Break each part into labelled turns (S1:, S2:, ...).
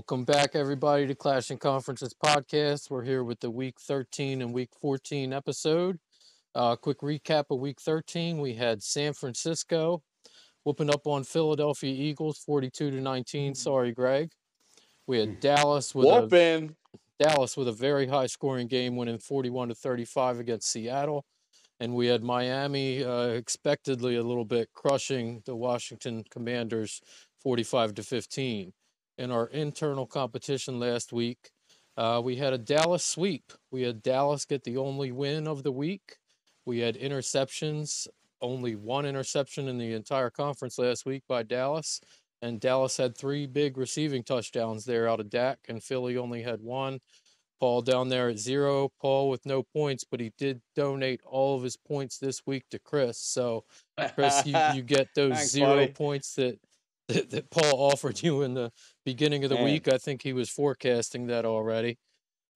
S1: Welcome back, everybody, to Clashing Conferences podcast. We're here with the Week 13 and Week 14 episode. Uh, quick recap of Week 13: we had San Francisco whooping up on Philadelphia Eagles, 42 to 19. Sorry, Greg. We had Dallas with a Dallas with a very high scoring game, winning 41 to 35 against Seattle. And we had Miami uh, expectedly a little bit crushing the Washington Commanders 45 to 15. In our internal competition last week, uh, we had a Dallas sweep. We had Dallas get the only win of the week. We had interceptions, only one interception in the entire conference last week by Dallas. And Dallas had three big receiving touchdowns there out of Dak, and Philly only had one. Paul down there at zero. Paul with no points, but he did donate all of his points this week to Chris. So, Chris, you, you get those
S2: Thanks,
S1: zero
S2: buddy.
S1: points that, that that Paul offered you in the beginning of the
S2: Man.
S1: week. I think he was forecasting that already.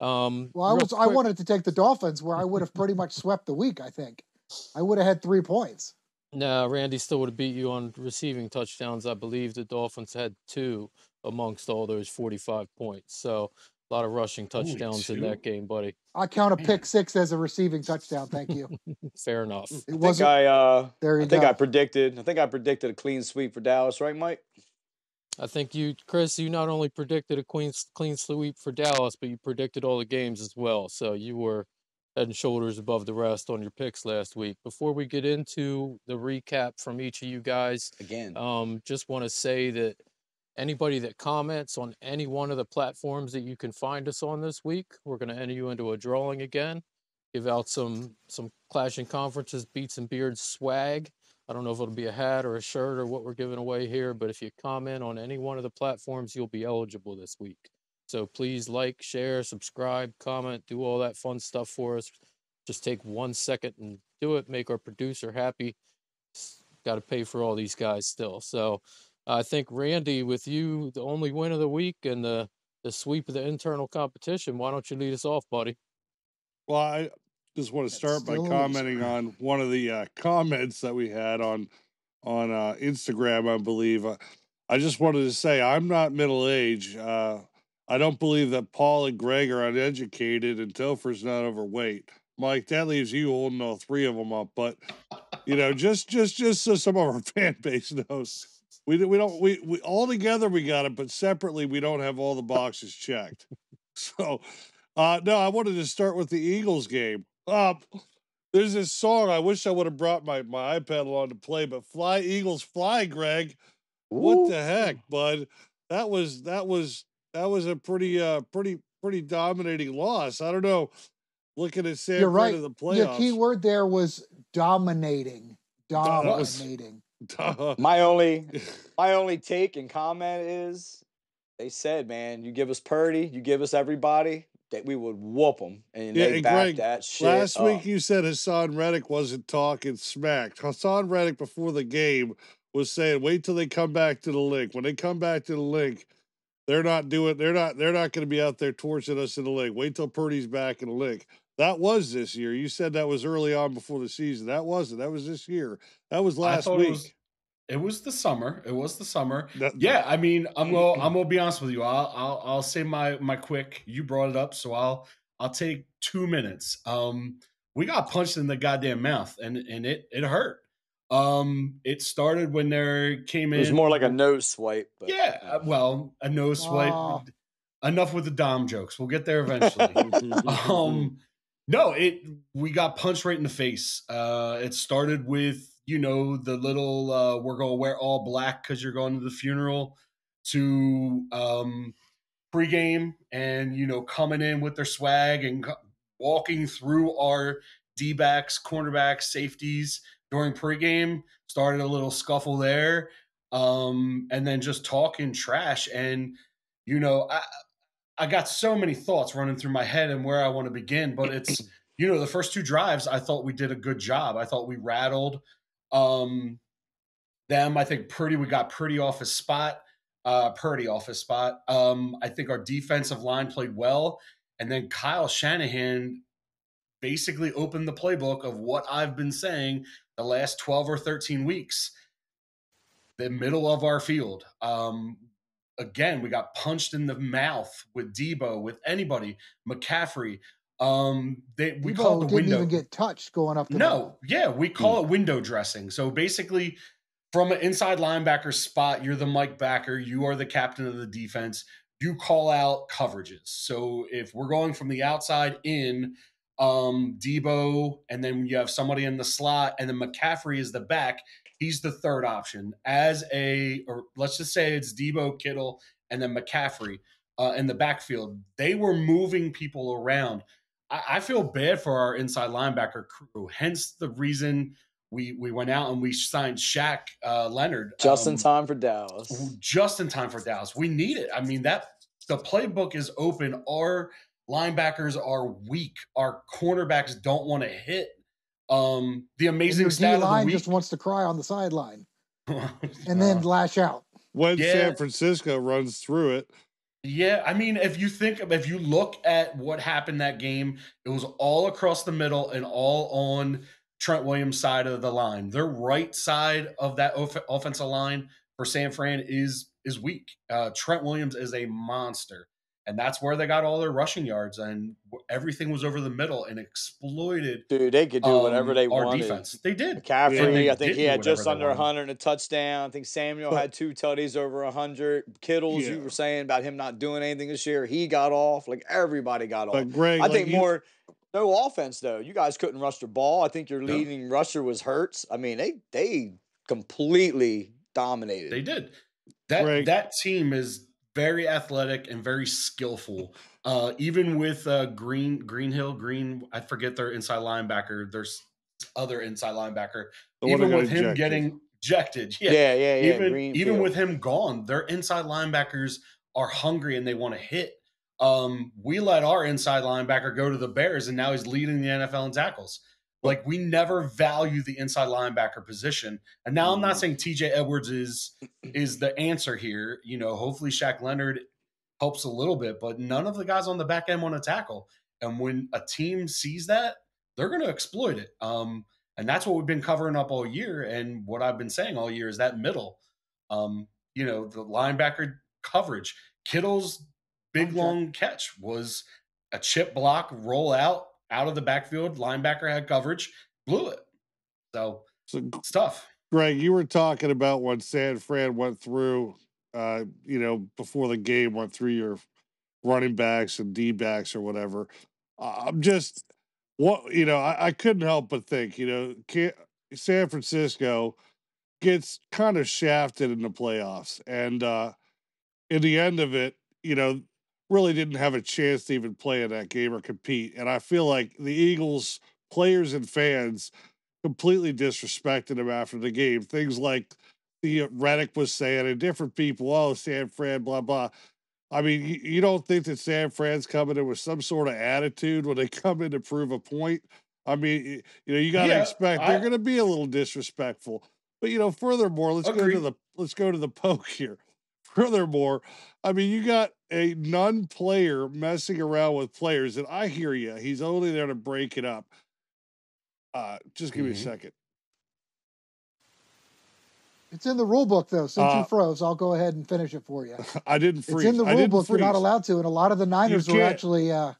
S1: Um,
S3: Well, I
S1: real
S3: was I wanted to take the Dolphins where I would have pretty much swept the week, I think. I would have had three points.
S1: No, Randy still would have beat you on receiving touchdowns. I believe the Dolphins had two amongst all those 45 points. So a lot of rushing touchdowns in that game, buddy.
S3: I count a pick six as a receiving touchdown. Thank you.
S1: Fair enough.
S3: It
S2: I think. I uh
S3: there you
S2: I think
S3: go.
S2: I predicted I think I predicted a clean sweep for Dallas, right, Mike?
S1: I think you, Chris, you not only predicted a clean, clean sweep for Dallas, but you predicted all the games as well. So you were head and shoulders above the rest on your picks last week. Before we get into the recap from each of you guys,
S2: Again.
S1: Um, just want to say that anybody that comments on any one of the platforms that you can find us on this week, we're going to enter you into a drawing again. Give out some some clashing conferences, beats and beards swag. I don't know if it'll be a hat or a shirt or what we're giving away here, but if you comment on any one of the platforms, you'll be eligible this week. So please like, share, subscribe, comment, do all that fun stuff for us. Just take one second and do it. Make our producer happy. Got to pay for all these guys still. So I think Randy, with you, the only win of the week and the the sweep of the internal competition. Why don't you lead us off, buddy?
S4: Well, I just want to start by commenting on one of the uh, comments that we had on on uh, Instagram, I believe. Uh, I just wanted to say I'm not middle aged. Uh, I don't believe that Paul and Greg are uneducated and Topher's not overweight. Mike, that leaves you holding all three of them up. But you know, just just just so some of our fan base knows, we we don't we we all together we got it, but separately we don't have all the boxes checked. So, uh, no, I wanted to start with the Eagles game. Um, there's this song. I wish I would have brought my, my iPad along to play, but "Fly Eagles Fly," Greg. What the heck, bud? That was that was that was a pretty uh pretty pretty dominating loss. I don't know. Looking at San
S3: You're right.
S4: in the
S3: Your
S4: playoffs.
S3: key word there was dominating.
S4: That was-
S3: Dominating.
S2: My only my only take and comment is they said, man, you give us Purdy, you give us everybody, that we would whoop them. And
S4: Yeah,
S2: they
S4: and
S2: backed
S4: Greg,
S2: that shit.
S4: Last
S2: up.
S4: week you said Haason Reddick wasn't talking smack. Haason Reddick before the game was saying, "Wait till they come back to the Linc. When they come back to the Linc, they're not doing. They're not. They're not going to be out there torching us in the Linc. Wait till Purdy's back in the Linc." That was this year. You said that was early on before the season. That wasn't. That was this year. That was last
S5: thought
S4: week.
S5: It was, the summer. It was the summer.
S4: That-
S5: Yeah, I mean, I'm gonna I'm gonna be honest with you. I'll I'll I'll say my my quick. You brought it up, so I'll I'll take two minutes. Um, we got punched in the goddamn mouth, and and it it hurt. Um, it started when there came in.
S2: it was more like a nose swipe. But,
S5: yeah. uh, Well, a nose swipe. Enough with the Dom jokes. We'll get there eventually. um no it we got punched right in the face uh it started with you know the little uh we're gonna wear all black because you're going to the funeral to um pregame and you know coming in with their swag and walking through our d-backs cornerbacks safeties during pregame started a little scuffle there um and then just talking trash and you know i I got so many thoughts running through my head and where I want to begin, but it's you know the first two drives I thought we did a good job. I thought we rattled um them. I think Purdy we got Purdy off his spot, uh Purdy off his spot. Um I think our defensive line played well and then Kyle Shanahan basically opened the playbook of what I've been saying the last 12 or 13 weeks. The middle of our field. Um again, we got punched in the mouth with Deebo, with anybody, McCaffrey. Um, they we call it the
S3: didn't
S5: window.
S3: even get touched going up. The
S5: No, yeah, we call it window dressing. So basically, from an inside linebacker spot, you're the Mike backer, you are the captain of the defense. You call out coverages. So if we're going from the outside in, um, Deebo, and then you have somebody in the slot, and then McCaffrey is the back. He's the third option as a, or let's just say it's Deebo, Kittle, and then McCaffrey uh, in the backfield. They were moving people around. I, I feel bad for our inside linebacker crew. Hence the reason we we went out and we signed Shaq uh, Leonard
S2: Just in
S5: um,
S2: time for Dallas.
S5: just in time for Dallas. We need it. I mean that the playbook is open. Our linebackers are weak. Our cornerbacks don't want to hit. Um, the amazing
S3: your D
S5: stat of the week.
S3: just wants to cry on the sideline
S5: Uh,
S3: and then lash out.
S4: When
S5: Yeah.
S4: San Francisco runs through it,
S5: Yeah, I mean, if you think if you look at what happened that game, it was all across the middle and all on Trent Williams' side of the line. Their right side of that off- offensive line for San Fran is is weak. Uh, Trent Williams is a monster, and that's where they got all their rushing yards, and everything was over the middle and exploited
S2: Dude, they could do whatever
S5: um,
S2: they
S5: our
S2: wanted.
S5: defense. They did.
S2: McCaffrey,
S5: And they
S2: I think he had just under
S5: wanted.
S2: 100 and a touchdown. I think Samuel
S4: But-
S2: had two tutties over 100. Kittles,
S4: Yeah.
S2: you were saying about him not doing anything this year. He got off. Like everybody got off.
S4: but Greg,
S2: I
S4: like
S2: think
S4: you-
S2: more no offense though. You guys couldn't rush the ball. I think your
S5: No.
S2: leading rusher was Hurts. I mean, they they completely dominated.
S5: They did. That
S4: Greg-
S5: that team is very athletic and very skillful. Uh, even with uh, Green Greenhill Green, I forget their inside linebacker. There's other inside linebacker.
S4: the
S5: even with him
S4: ejected.
S5: getting ejected, yeah.
S2: yeah, yeah, yeah.
S5: even
S2: Greenfield.
S5: even with him gone, their inside linebackers are hungry and they want to hit. Um, we let our inside linebacker go to the Bears, and now he's leading the NFL in tackles. Like we never value the inside linebacker position. And now I'm not
S2: Mhm.
S5: saying TJ Edwards is is the answer here. You know, hopefully Shaq Leonard helps a little bit, but none of the guys on the back end want to tackle. And when a team sees that, they're going to exploit it. Um, and that's what we've been covering up all year. And what I've been saying all year is that middle, um, you know, the linebacker coverage. Kittle's big long catch was a chip block, roll out, out of the backfield. Linebacker had coverage, blew it. So
S4: So,
S5: it's tough.
S4: Greg, you were talking about when San Fran went through, uh, you know, before the game went through your running backs and D backs or whatever. Uh, I'm just, what you know, I, I couldn't help but think, you know, can't, San Francisco gets kind of shafted in the playoffs, and uh, in the end of it, you know, really didn't have a chance to even play in that game or compete. And I feel like the Eagles players and fans completely disrespected him after the game. Things like the uh, Reddick was saying and different people, oh, San Fran, blah, blah. I mean, you, you don't think that San Fran's coming in with some sort of attitude when they come in to prove a point? I mean, you know, you got to
S5: Yeah,
S4: expect
S5: I-
S4: they're going to be a little disrespectful. But you know, furthermore, let's go to the let's go to the poke here. Furthermore, I mean, you got a non-player messing around with players, and I hear you. He's only there to break it up. Uh, just give me a
S5: Mhm.
S4: second.
S3: It's in the rule book though. Since
S4: Uh,
S3: you froze, I'll go ahead and finish it for you.
S4: I didn't freeze.
S3: It's in the
S4: I
S3: rule
S4: didn't
S3: book. You're not allowed to, and a lot of the Niners were actually uh,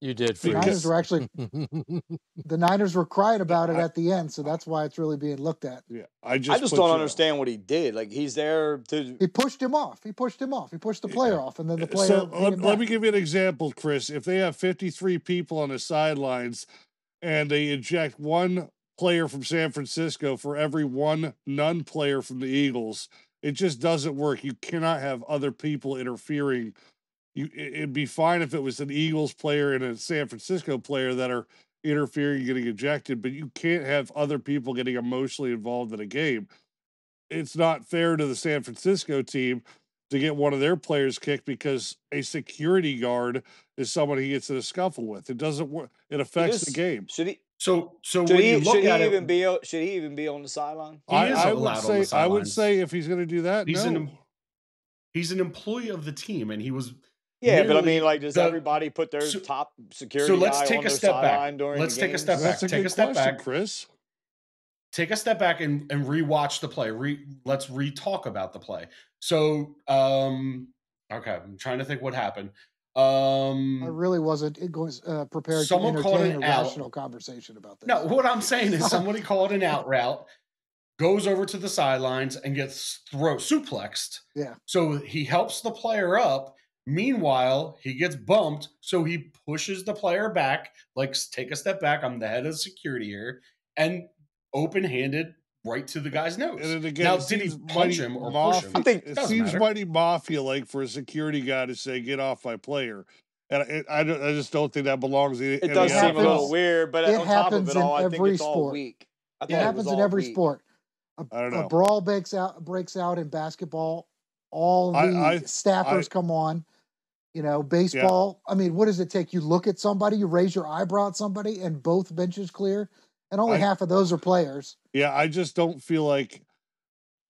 S1: You did
S3: the. Niners were actually the Niners were crying about it
S4: I-
S3: at the end, so that's why it's really being looked at.
S4: Yeah, I just.
S2: I just don't
S4: you-
S2: understand what he did. Like he's there to
S3: He pushed him off. He pushed him off. He pushed the player off, and then the player.
S4: So let, let me give you an example, Chris. If they have 53 people on the sidelines and they eject one player from San Francisco for every one non player from the Eagles, it just doesn't work. You cannot have other people interfering. You, it- it'd be fine if it was an Eagles player and a San Francisco player that are interfering, getting ejected, but you can't have other people getting emotionally involved in a game. It's not fair to the San Francisco team to get one of their players kicked because a security guard is someone he gets in a scuffle with. It doesn't work. It affects the game.
S2: should he
S5: So so
S2: should
S5: when you
S2: he
S5: look
S2: should he
S5: at
S2: even be should he even be on the sideline?
S5: He
S4: I,
S5: is
S4: I
S5: allowed
S4: would
S5: on the
S4: say I would say if he's going to do that,
S5: He's
S4: no.
S5: an he's an employee of the team, and he was
S2: Yeah, but I mean, like, does
S5: the-
S2: everybody put their
S5: so-
S2: top security
S5: let's
S2: guy
S5: take
S2: on
S5: a
S2: their
S5: step back.
S2: sideline during
S5: Let's take a step back.
S4: That's a
S5: Take
S4: good
S5: a step
S4: question,
S5: back.
S4: Chris.
S5: take a step back and, and rewatch the play. Re, let's re-talk about the play. So um, Okay, I'm trying to think what happened. Um,
S3: I really wasn't it goes, uh, prepared
S5: Someone
S3: to
S5: called
S3: entertain
S5: it
S3: a
S5: out.
S3: rational conversation about this.
S5: No, what I'm saying is somebody called an out route, goes over to the sidelines and gets throw suplexed.
S3: Yeah.
S5: So he helps the player up. Meanwhile, he gets bumped, so he pushes the player back, like take a step back. I'm the head of security here, and open handed right to the guy's nose.
S4: And again,
S5: now, did he punch
S4: mighty
S5: him or push him?
S2: I think-
S4: it
S5: Doesn't
S4: seems
S5: matter.
S4: mighty mafia like for a security guy to say, "Get off my player," and I, I, I just don't think that belongs. in
S2: It
S4: any
S2: does seem a little weak, but
S3: it
S2: on top of
S3: happens
S2: it
S3: in
S2: all, I think
S3: every
S2: it's all
S3: sport.
S2: weak.
S3: It
S2: thought was
S3: happens in every
S2: weak.
S3: sport. A,
S4: I don't
S3: a brawl breaks out breaks out in basketball. All the
S4: I- I-
S3: staffers come on. You know, baseball. I mean, what does it take? You look at somebody, you raise your eyebrow at somebody, and both benches clear, and only
S4: I-
S3: half of those are players.
S4: Yeah, I just don't feel like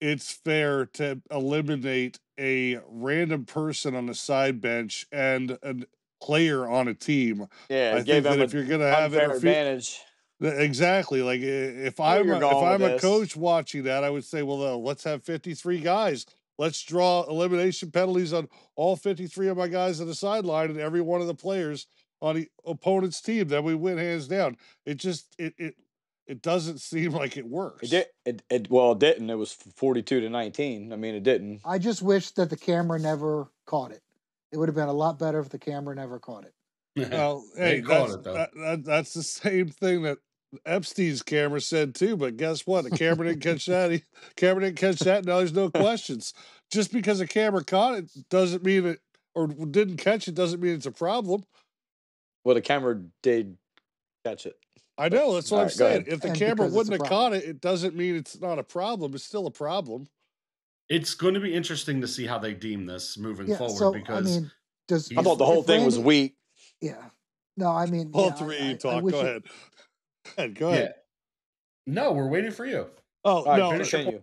S4: it's fair to eliminate a random person on the side bench and a player on a team.
S2: Yeah,
S4: I
S2: gave
S4: think that if you're going to have
S2: unfair
S4: interfe-
S2: advantage.
S4: Exactly. Like if I'm a, if I'm a
S2: this.
S4: coach watching that, I would say, well, uh, let's have 53 guys. Let's draw elimination penalties on all 53 of my guys on the sideline and every one of the players on the opponent's team. Then we win hands down. It just it it it doesn't seem like it works.
S2: It did. It, it well, it didn't. It was forty-two to nineteen. I mean, it didn't.
S3: I just wish that the camera never caught it. It would have been a lot better if the camera never caught it.
S4: Well,
S5: They
S4: hey,
S5: caught
S4: that's,
S5: it, though.
S4: that- that- that's the same thing that Epstein's camera said too. But guess what? The camera didn't catch that. He, camera didn't catch that. Now there's no questions. Just because a camera caught it doesn't mean it or didn't catch it doesn't mean it's a problem.
S2: Well, the camera did catch it.
S4: I know that's what I'm
S2: Alright,
S4: saying.
S2: ahead.
S4: If the
S3: And
S4: camera
S3: because it's a
S4: wouldn't have
S3: problem.
S4: caught it, it doesn't mean it's not a problem. It's still a problem.
S5: It's going to be interesting to see how they deem this moving
S3: Yeah.
S5: forward
S3: So
S5: because
S3: I mean, does
S2: I thought the whole
S3: if
S2: thing was weak.
S3: Yeah. No, I mean,
S4: All
S3: yeah,
S4: three
S3: I- I
S4: talk.
S3: wish
S4: Go
S3: it-
S4: ahead. Go ahead. Go
S5: yeah. No, we're waiting for you.
S4: Oh
S2: All right,
S4: no,
S5: finish your
S2: continue.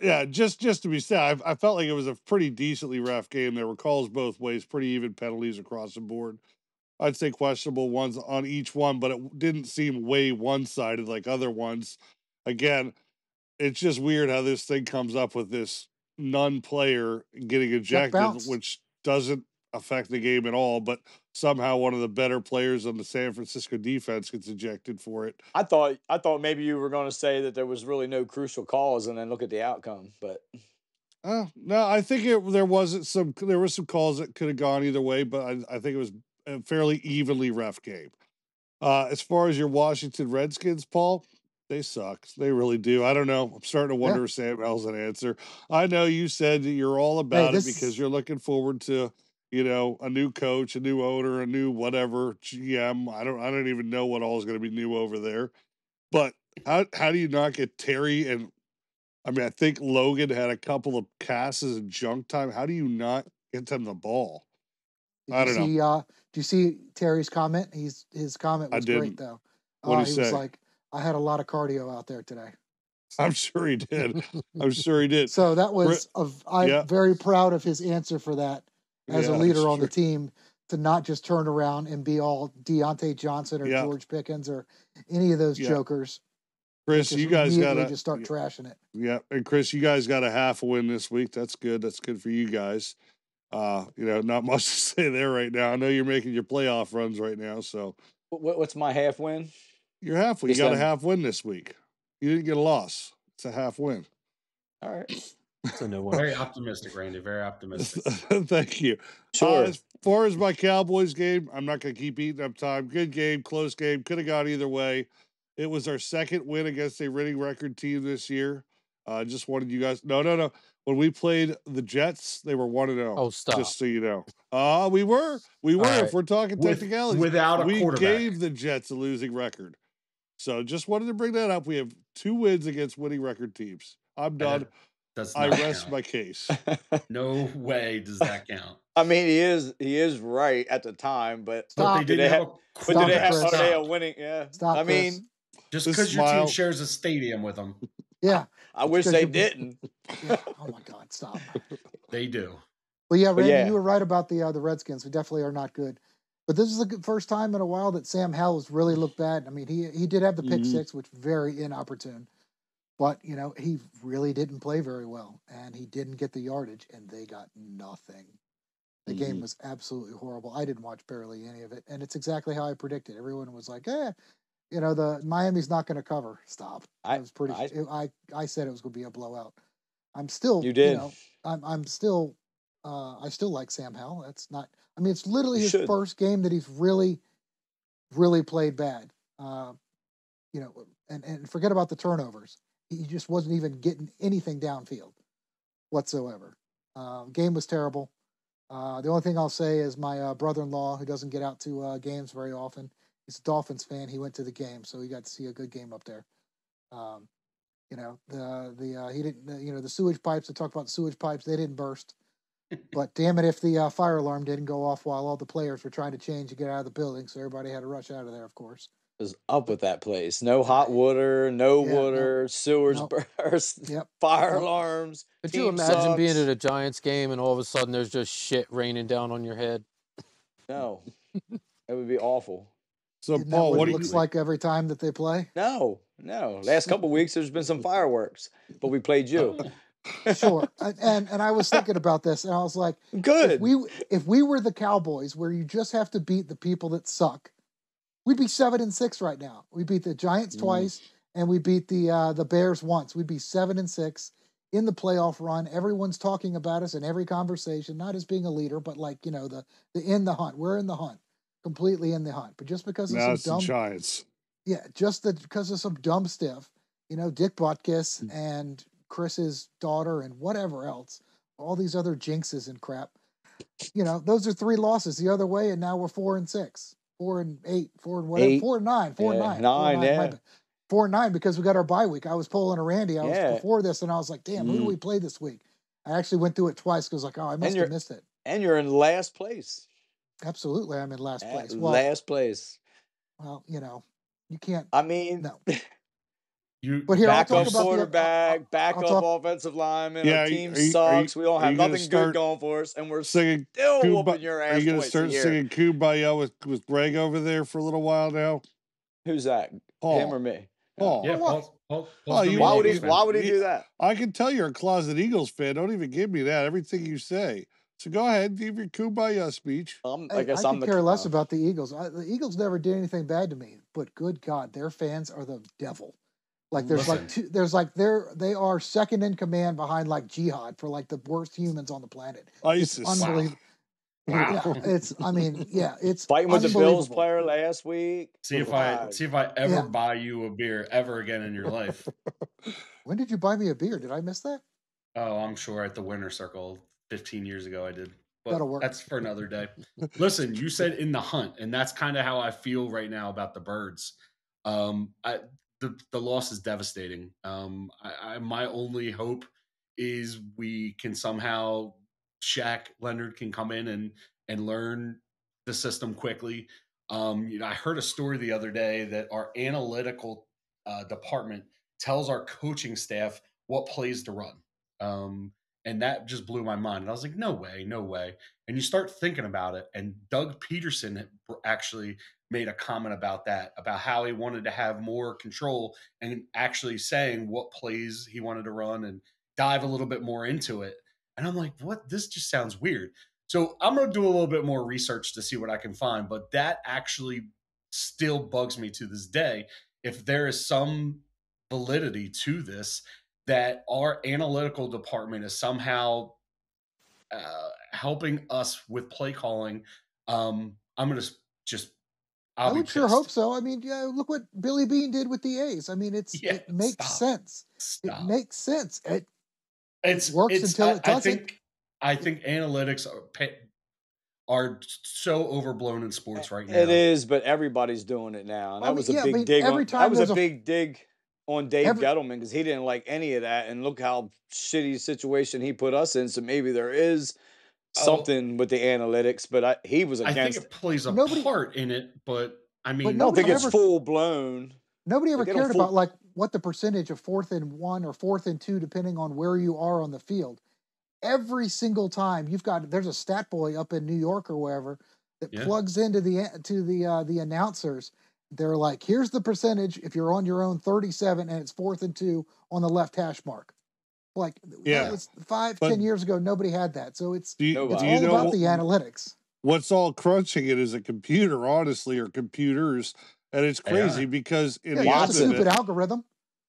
S4: Yeah, just just to be said, I, I felt like it was a pretty decently ref game. There were calls both ways, pretty even penalties across the board. I'd say questionable ones on each one, but it didn't seem way one sided like other ones. Again, it's just weird how this thing comes up with this non player getting ejected, which doesn't affect the game at all, but somehow one of the better players on the San Francisco defense gets ejected for it.
S2: I thought I thought maybe you were going to say that there was really no crucial calls, and then look at the outcome. But
S4: Oh no, I think it there wasn't some there were some calls that could have gone either way, but I, I think it was a fairly evenly ref game. Uh, as far as your Washington Redskins, Paul, they suck. They really do. I don't know. I'm starting to
S3: Yeah.
S4: wonder if Sam has an answer. I know you said that you're all about
S3: this-
S4: it because you're looking forward to you know a new coach, a new owner, a new whatever GM. I don't I don't even know what all is going to be new over there. But how how do you not get Terry and I mean, I think Logan had a couple of passes and junk time. How do you not get them the ball?
S3: Did
S4: I don't know.
S3: see, Uh, do you see Terry's comment? He's his comment was great though.
S4: What'd
S3: Uh,
S4: he
S3: he was like, "I had a lot of cardio out there today."
S4: I'm sure he did. I'm sure he did.
S3: So that was of I'm
S4: yeah.
S3: very proud of his answer for that as
S4: Yeah,
S3: a leader on
S4: sure.
S3: the team to not just turn around and be all Diontae Johnson or
S4: Yeah.
S3: George Pickens or any of those
S4: Yeah.
S3: jokers.
S4: Chris,
S3: just
S4: you guys got to
S3: just start trashing it.
S4: Yeah, and Chris, you guys got a half a win this week. That's good. That's good for you guys. Uh, you know, not much to say there right now. I know you're making your playoff runs right now, so
S2: what, what's my half win?
S4: you're halfway. You got a half win this week. You didn't get a loss. It's a half win.
S2: All right,
S1: It's a new one.
S5: Very optimistic, Randy. Very optimistic.
S4: Thank you. Uh,
S2: sure.
S4: as far as my Cowboys game, I'm not going to keep eating up time. Good game, close game. Could have gone either way. It was our second win against a winning record team this year. I uh, just wanted you guys. No, no, no. When we played the Jets, they were one and zero.
S1: Oh, stop.
S4: Just so you know. Uh we were. We were.
S5: right.
S4: If we're talking
S5: With-
S4: technicalities,
S5: without a
S4: we
S5: quarterback.
S4: gave the Jets a losing record. So just wanted to bring that up. We have two wins against winning record teams. I'm done.
S5: Does
S4: I rest
S5: count.
S4: my case.
S5: No way does that count.
S2: I mean, he is he is right at the time, but
S5: But
S3: Stop.
S5: they didn't have
S2: have- but
S3: Stop
S2: do they have
S3: Chris.
S2: are they a winning? Yeah,
S3: Stop,
S2: I
S3: Chris.
S2: mean,
S5: Just because your team shares a stadium with them,
S3: Yeah.
S2: I wish they didn't.
S3: yeah. Oh my God, stop.
S5: they do.
S3: Well, yeah, Randy,
S2: yeah.
S3: you were right about the uh, the Redskins. We definitely are not good. But this is the first time in a while that Sam Howell has really looked bad. I mean, he he did have the pick
S4: Mhm.
S3: six, which very inopportune. But you know, he really didn't play very well, and he didn't get the yardage, and they got nothing. The game
S2: Mhm.
S3: was absolutely horrible. I didn't watch barely any of it, and it's exactly how I predicted. Everyone was like, "Eh, you know, the Miami's not going to cover." Stop. I,
S2: I-
S3: was pretty.
S2: I-
S3: I, I I said it was going to be a blowout. I'm still.
S2: You did.
S3: know, I'm I'm still. Uh, I still like Sam Howell. That's not. I mean, it's literally
S2: You
S3: his
S2: should.
S3: first game that he's really, really played bad. Uh, you know, and and forget about the turnovers. He just wasn't even getting anything downfield whatsoever. Uh, game was terrible. Uh, the only thing I'll say is my uh, brother-in-law, who doesn't get out to uh, games very often, he's a Dolphins fan. He went to the game, so he got to see a good game up there. Um, you know, the the uh, he didn't. You know, the sewage pipes. I talked about the sewage pipes. They didn't burst. But damn it, if the uh, fire alarm didn't go off while all the players were trying to change to get out of the building, so everybody had to rush out of there, of course.
S2: Was up with that place. No hot water, no
S3: Yeah, no.
S2: water, sewers
S3: Nope.
S2: burst,
S3: Yep.
S2: fire
S3: Nope.
S2: alarms.
S1: Could you
S2: team
S1: imagine being at a Giants game and all of a sudden there's just shit raining down on your head?
S2: No, that would be awful.
S4: So,
S3: Isn't
S4: Paul,
S3: what,
S4: what
S3: it looks
S4: you
S3: like every time that they play?
S2: No, no. Last couple weeks, there's been some fireworks, but we played you. Oh.
S3: Sure. and, and and I was thinking about this, and I was like,
S2: Good.
S3: if we if we were the Cowboys, where you just have to beat the people that suck, we'd be seven and six right now. We beat the Giants
S2: Mm.
S3: twice, and we beat the uh, the Bears once. We'd be seven and six in the playoff run. Everyone's talking about us in every conversation, not as being a leader, but like you know the the in the hunt. We're in the hunt, completely in the hunt. But just because of some
S4: the
S3: dumb
S4: Giants.
S3: yeah, just that because of some dumb stuff, you know, Dick Butkus
S2: Mm.
S3: and Chris's daughter and whatever else, all these other jinxes and crap. You know, those are three losses the other way, and now we're four and six, four and eight, four and whatever,
S2: Eight.
S3: four and nine, four
S2: Yeah,
S3: and nine, four and
S2: nine, yeah.
S3: four and nine because we got our bye week. I was pulling a Randy. I was
S2: Yeah.
S3: before this, and I was like, damn, who do
S2: Mm.
S3: we play this week? I actually went through it twice because I was like, oh, I must have missed it.
S2: and you're in last place.
S3: Absolutely, I'm in last
S2: At
S3: place. Well,
S2: last place.
S3: well, you know, you can't.
S2: I mean,
S3: No.
S5: You
S3: But here, I'll
S2: backup
S3: talk about the- I'll-
S2: quarterback,
S3: I'll
S2: backup
S3: talk-
S2: offensive lineman.
S4: Yeah,
S2: our team
S4: you- are you-
S2: sucks. we don't have nothing good going for us, and we're
S4: Singing
S2: still
S4: Kuba-
S2: whooping your ass
S4: Are you going to
S2: twice a
S4: start
S2: year.
S4: singing Kumbaya with, with Greg over there for a little while now?
S2: Who's that?
S4: Paul.
S2: Him or me?
S4: Paul.
S5: yeah,
S3: Why?
S5: Paul, Paul, Paul's
S4: Oh, you-
S2: Why would he?
S5: Fan.
S2: Why would he do that?
S4: I can tell you're a closet Eagles fan. Don't even give me that. Everything you say. So go ahead, give your Kumbaya speech.
S2: Um,
S3: Hey,
S2: I guess
S3: I
S2: am the
S3: care less
S2: uh,
S3: about the Eagles. I, the Eagles never did anything bad to me, but good God, their fans are the devil. Like there's like two, there's like they're they are second in command behind like jihad for like the worst humans on the planet. It's
S4: ISIS.
S3: unbelievable.
S5: Wow.
S3: Yeah, it's I mean, yeah, it's
S2: fighting with the Bills player last week.
S5: See if I see if I ever
S3: Yeah.
S5: buy you a beer ever again in your life.
S3: When did you buy me a beer? Did I miss that?
S5: oh, I'm sure at the winter circle 15 years ago I did. But
S3: That'll work.
S5: that's for another day. Listen, you said in the hunt, and that's kind of how I feel right now about the birds. Um, I, the the loss is devastating. Um, I, I my only hope is we can somehow Shaq Leonard can come in and and learn the system quickly. Um, you know, I heard a story the other day that our analytical uh, department tells our coaching staff what plays to run. Um, and that just blew my mind. And I was like, no way, no way. And you start thinking about it. And Doug Pederson actually made a comment about that, about how he wanted to have more control and actually saying what plays he wanted to run and dive a little bit more into it. And I'm like, what? This just sounds weird. So I'm going to do a little bit more research to see what I can find. But that actually still bugs me to this day. If there is some validity to this, that our analytical department is somehow uh, helping us with play calling. Um, I'm going to just, I'll
S3: I would sure hope so. I mean, yeah, look what Billy Beane did with the A's. I mean, it's
S5: Yeah,
S3: it makes
S5: stop.
S3: sense.
S5: Stop.
S3: It makes sense. It,
S5: it's
S3: works
S5: it's,
S3: until
S5: I,
S3: it doesn't.
S5: think I think analytics are pa- are so overblown in sports right now.
S2: It is, but everybody's doing it now, and
S3: I
S2: that
S3: mean,
S2: was a
S3: yeah, I
S2: big
S3: mean,
S2: dig.
S3: every
S2: on,
S3: time
S2: that was a
S3: a-
S2: big dig on Dave
S3: Every-
S2: Gettleman because he didn't like any of that, and look how shitty situation he put us in. So maybe there is
S5: Oh.
S2: something with the analytics, but I, he was
S5: I think
S2: against.
S5: it plays a
S3: Nobody-
S5: part in it, but I mean,
S2: I don't
S3: nobody
S2: think it's
S3: ever-
S2: full blown.
S3: Nobody ever cared
S2: fool-
S3: about like what the percentage of fourth and one or fourth and two, depending on where you are on the field. Every single time you've got there's a stat boy up in New York or wherever that
S5: Yeah.
S3: plugs into the to the uh, the announcers. They're like, here's the percentage if you're on your own 37 and it's fourth and two on the left hash mark. Like
S4: Yeah.
S3: that was five,
S4: But-
S3: ten years ago, nobody had that. So it's
S4: Do you,
S3: it's
S4: do you
S3: all
S4: know
S3: about the analytics.
S4: what's all crunching it is a computer, honestly, or computers, and it's crazy because in
S3: Yeah,
S4: the
S3: it's a stupid
S4: it,
S3: algorithm.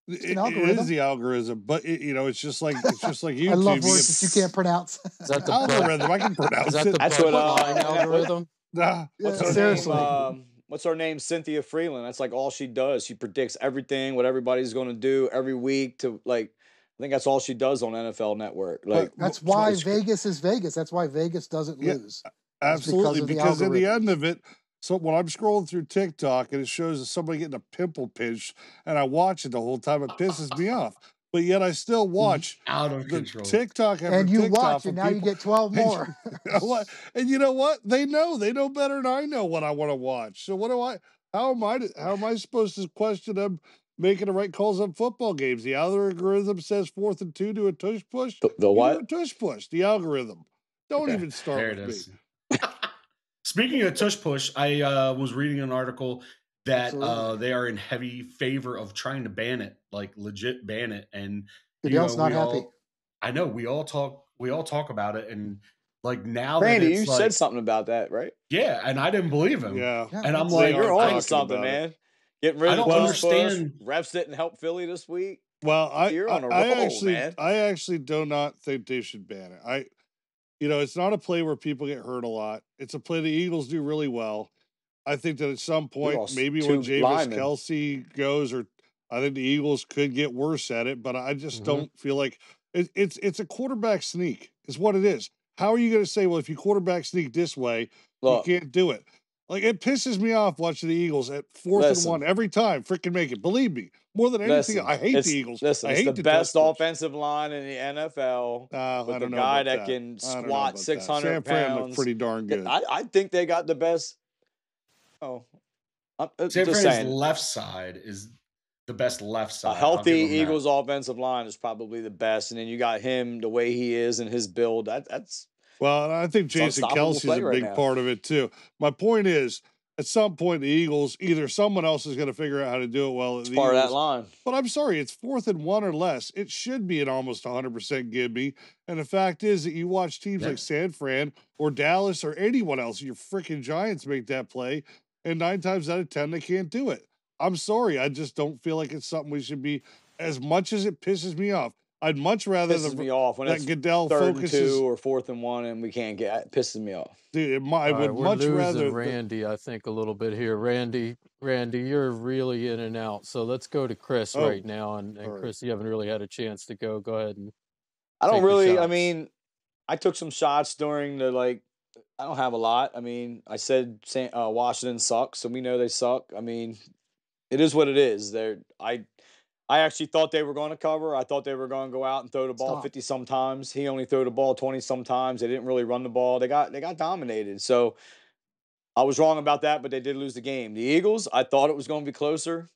S4: it,
S3: an
S4: it is the algorithm, but it, you know, it's just like it's just like YouTube.
S3: I love
S4: you
S3: words that you can't pronounce.
S1: Is that the
S4: algorithm. I can pronounce
S1: Is that
S4: it.
S1: the
S2: That's what, uh,
S1: algorithm?
S4: Nah,
S2: What's
S3: Yeah,
S2: her
S3: seriously.
S2: name? Um, what's her name? Cynthia Frelund. That's like all she does. She predicts everything, what everybody's going to do every week. To like, I think that's all she does on NFL Network. Like,
S3: That's why
S4: what's-
S3: Vegas is Vegas. That's why Vegas doesn't
S4: Yeah.
S3: lose.
S4: Absolutely,
S3: of the
S4: because in the end of it, so when I'm scrolling through TikTok and it shows somebody getting a pimple pinch, and I watch it the whole time, it pisses me off. But yet I still watch
S5: Out of
S4: the
S5: control.
S4: TikTok after
S3: And you
S4: TikTok
S3: watch, and now you
S4: people-
S3: get 12 more.
S4: And you know what? They know. They know better than I know what I want to watch. So what do I? How am I? How am I supposed to question them making the right calls on football games? The other algorithm says fourth and two to a tush push.
S2: the, the
S4: You do
S2: what?
S4: a tush push. The algorithm. Don't
S2: Okay.
S4: even start
S5: There it
S4: with
S5: is.
S4: me.
S5: Speaking of tush push, I uh, was reading an article that uh, they are in heavy favor of trying to ban it, like legit ban it. And you
S3: Goodell's
S5: know,
S3: not
S5: we
S3: happy.
S5: all- I know we all talk. We all talk about it, and like now that
S2: Randy,
S5: it's
S2: you
S5: like,
S2: said something about that, right?
S5: yeah, and I didn't believe him.
S4: Yeah.
S3: Yeah,
S5: And I'm
S3: that's-
S5: like,
S2: Like, you're
S5: I-
S2: on something, man. Get rid
S5: I don't
S2: tush push.
S5: understand-
S2: Refs didn't help Philly this week.
S4: Well, I
S2: You're on a
S4: I
S2: roll,
S4: actually
S2: man.
S4: I actually do not think they should ban it. I you know, it's not a play where people get hurt a lot. It's a play the Eagles do really well. I think that at some point, maybe when
S2: two
S4: Javis
S2: linemen.
S4: Kelce goes, or I think the Eagles could get worse at it, but I just
S1: Mhm.
S4: don't feel like it, it's it's a quarterback sneak, is what it is. How are you going to say, well, if you quarterback sneak this way,
S2: Look,
S4: you can't do it? Like it pisses me off watching the Eagles at fourth
S2: Listen.
S4: and one every time. Freaking make it. Believe me, more than anything,
S2: listen,
S4: I hate the Eagles.
S2: Listen,
S4: I
S2: it's
S4: hate
S2: the best
S4: tush push.
S2: offensive line in the NFL.
S4: Uh,
S2: with a guy
S4: about
S2: that can
S4: I don't know
S2: squat 600
S4: San Fran looked
S2: pounds.
S4: pretty darn good.
S2: I, I think they got the best. Oh, I'm uh,
S5: San Fran's
S2: saying.
S5: left side is the best left side.
S2: A
S5: I'll
S2: healthy
S5: give 'em that.
S2: Eagles offensive line is probably the best, and then you got him the way he is and his build. That that's
S4: well, I think Jason
S2: unstoppable Kelce's
S4: a big
S2: now.
S4: part of it too. My point is, at some point, the Eagles either someone else is going to figure out how to do it well.
S2: it's
S4: the
S2: part of that line.
S4: But I'm sorry, it's fourth and one or less. It should be an almost 100% give me. And the fact is that you watch teams
S5: Yeah.
S4: like San Fran or Dallas or anyone else, your freaking Giants make that play, and nine times out of 10, they can't do it. I'm sorry. I just don't feel like it's something we should be, as much as it pisses me off. I'd much rather
S2: Pisses
S4: the,
S2: me off when
S4: that
S2: it's
S4: Goodell
S2: third and two or fourth and one, and we can't get. It pisses me off.
S4: Dude, it, mi- I would
S1: right, we're
S4: much
S1: losing
S4: rather. the-
S1: Randy, I think, a little bit here. Randy, Randy, you're really in and out. So let's go to Chris
S4: Oh,
S1: right now. And, and
S4: all right.
S1: Chris, you haven't really had a chance to go. Go ahead and
S2: I don't really. I mean, I took some shots during the like. I don't have a lot. I mean, I said San, uh, Washington sucks, so we know they suck. I mean, it is what it is. They're I. I actually thought they were going to cover. I thought they were going to go out and throw the ball
S3: Stop.
S2: fifty sometimes. He only threw the ball twenty sometimes. They didn't really run the ball. They got they got dominated. So I was wrong about that, but they did lose the game. The Eagles, I thought it was going to be closer.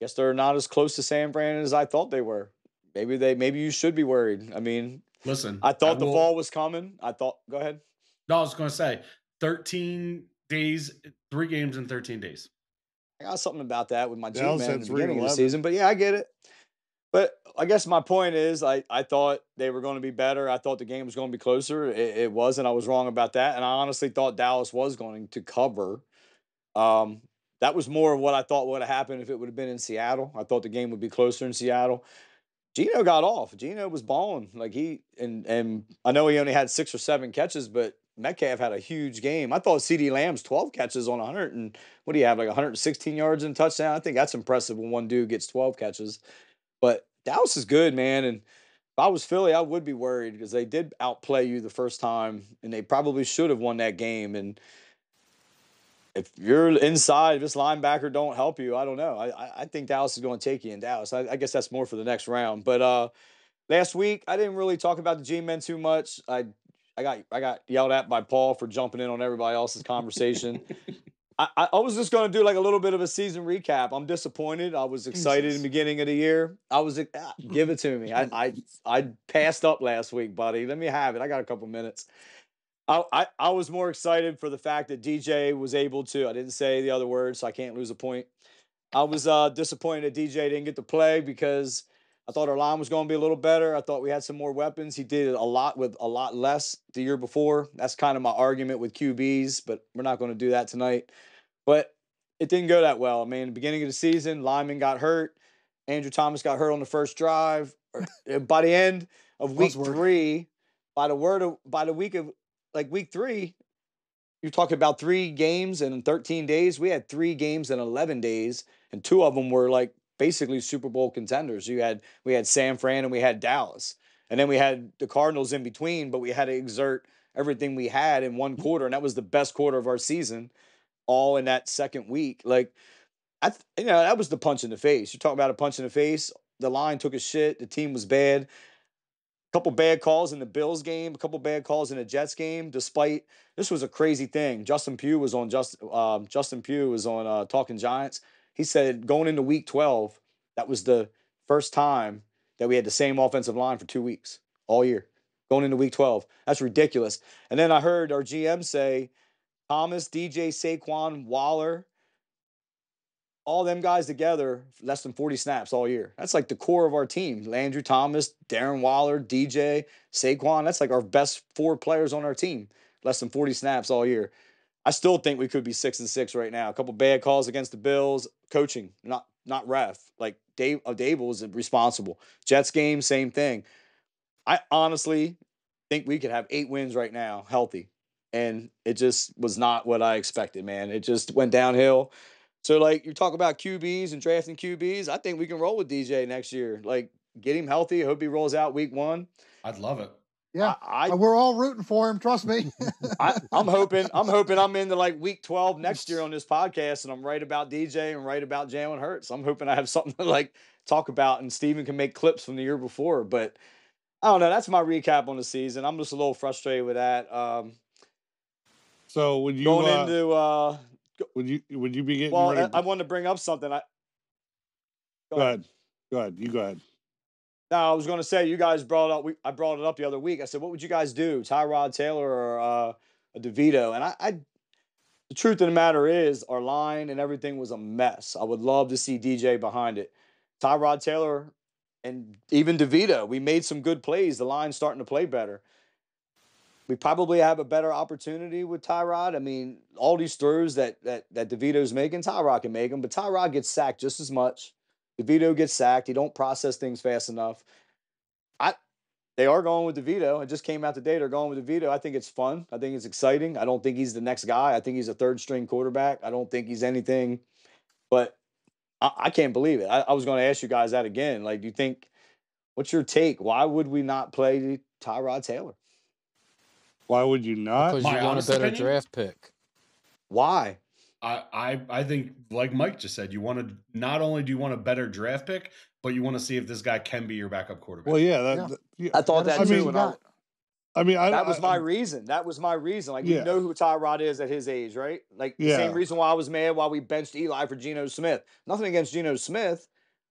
S2: Guess they're not as close to San Fran as I thought they were. Maybe they maybe you should be worried. I mean,
S5: Listen,
S2: I thought the
S5: will-
S2: fall was coming. I thought go ahead.
S5: No, I was going to say 13 days, three games in 13 days.
S2: I got something about that with my G man
S4: had
S2: at the beginning of the season, but yeah, I get it. But I guess my point is, I, I thought they were going to be better. I thought the game was going to be closer. It, it wasn't. I was wrong about that, and I honestly thought Dallas was going to cover. Um, that was more of what I thought would have happened if it would have been in Seattle. I thought the game would be closer in Seattle. Geno got off. Geno was balling like he and and I know he only had six or seven catches, but Metcalf had a huge game. I thought CeeDee Lamb's twelve catches on hundred and what do you have like 116 yards and touchdown? I think that's impressive when one dude gets 12 catches. But Dallas is good, man. And if I was Philly, I would be worried because they did outplay you the first time, and they probably should have won that game. And if you're inside, if this linebacker don't help you, I don't know. I I- think Dallas is going to take you in Dallas. I, I guess that's more for the next round. But uh, last week I didn't really talk about the G-men too much. I I got I got yelled at by Paul for jumping in on everybody else's conversation. I, I was just going to do like a little bit of a season recap. I'm disappointed. I was excited in the beginning of the year. I was ah, give it to me. I, I I passed up last week, buddy. Let me have it. I got a couple minutes. I, I I was more excited for the fact that DJ was able to. I didn't say the other words, so I can't lose a point. I was uh, disappointed that DJ didn't get to play because I thought our line was going to be a little better. I thought we had some more weapons. He did a lot with a lot less the year before. That's kind of my argument with QBs, but we're not going to do that tonight. But it didn't go that well. I mean, the beginning of the season, Lyman got hurt. Andrew Thomas got hurt on the first drive. By the end of week three, by the word of by the week of like week three, you're talking about three games in 13 days. We had three games in 11 days, and two of them were like basically Super Bowl contenders. You had we had San Fran and we had Dallas, and then we had the Cardinals in between. But we had to exert everything we had in one quarter, and that was the best quarter of our season, all in that second week. Like, I th- you know that was the punch in the face. You're talking about a punch in the face. The line took a shit. The team was bad. A couple bad calls in the Bills game, a couple bad calls in the Jets game. Despite this was a crazy thing. Justin Pugh was on just um, Justin Pugh was on uh, Talking Giants. He said going into Week 12, that was the first time that we had the same offensive line for two weeks all year. Going into Week 12, that's ridiculous. And then I heard our GM say Thomas, DJ, Saquon, Waller, all them guys together, less than 40 snaps all year. That's like the core of our team. Landry Thomas, Darren Waller, DJ, Saquon. That's like our best four players on our team. Less than 40 snaps all year. I still think we could be six and six right now. A couple bad calls against the Bills. Coaching, not not ref. Like Dave uh, Dave was responsible. Jets game, same thing. I honestly think we could have eight wins right now, healthy. And it just was not what I expected, man. It just went downhill. So, like, you talk about QBs and drafting QBs. I think we can roll with DJ next year. Like, get him healthy. I hope he rolls out week one.
S5: I'd love it.
S3: Yeah,
S2: I,
S3: Uh, we're all rooting for him. Trust me.
S2: I, I'm hoping. I'm hoping I'm into like week 12 next year on this podcast, and I'm right about DJ and right about Jalen Hurts. I'm hoping I have something to like talk about, and Steven can make clips from the year before. But I don't know. That's my recap on the season. I'm just a little frustrated with that. Um,
S4: So would you
S2: going
S4: uh,
S2: into uh,
S4: would you would you be getting
S2: well,
S4: ready?
S2: I, I wanted to bring up something. I
S4: go ahead. Go ahead. You go ahead.
S2: No, I was going to say you guys brought up. We, I brought it up the other week. I said, "What would you guys do, Tyrod Taylor or uh, DeVito?" And I, I, the truth of the matter is, our line and everything was a mess. I would love to see DJ behind it. Tyrod Taylor and even DeVito, we made some good plays. The line's starting to play better. We probably have a better opportunity with Tyrod. I mean, all these throws that that that DeVito's making, Tyrod can make them, but Tyrod gets sacked just as much. DeVito gets sacked. He don't process things fast enough. I they are going with DeVito. It just came out today. They're going with DeVito. I think it's fun. I think it's exciting. I don't think he's the next guy. I think he's a third string quarterback. I don't think he's anything, but I, I can't believe it. I, I was going to ask you guys that again. Like, do you think? What's your take? Why would we not play Tyrod Taylor?
S4: Why would you not?
S1: because
S5: my
S1: you want a better
S5: opinion?
S1: draft pick.
S2: Why?
S5: I, I I think like Mike just said, you want to not only do you want a better draft pick, but you want to see if this guy can be your backup quarterback.
S4: Well, yeah, that,
S3: Yeah.
S4: yeah.
S2: I thought that
S4: I
S2: too.
S3: you
S2: and I.
S4: I mean, I,
S2: that was
S4: I-
S2: my reason. That was my reason. Like
S4: Yeah.
S2: you know who Tyrod is at his age, right? Like the
S4: Yeah.
S2: same reason why I was mad why we benched Eli for Geno Smith. Nothing against Geno Smith.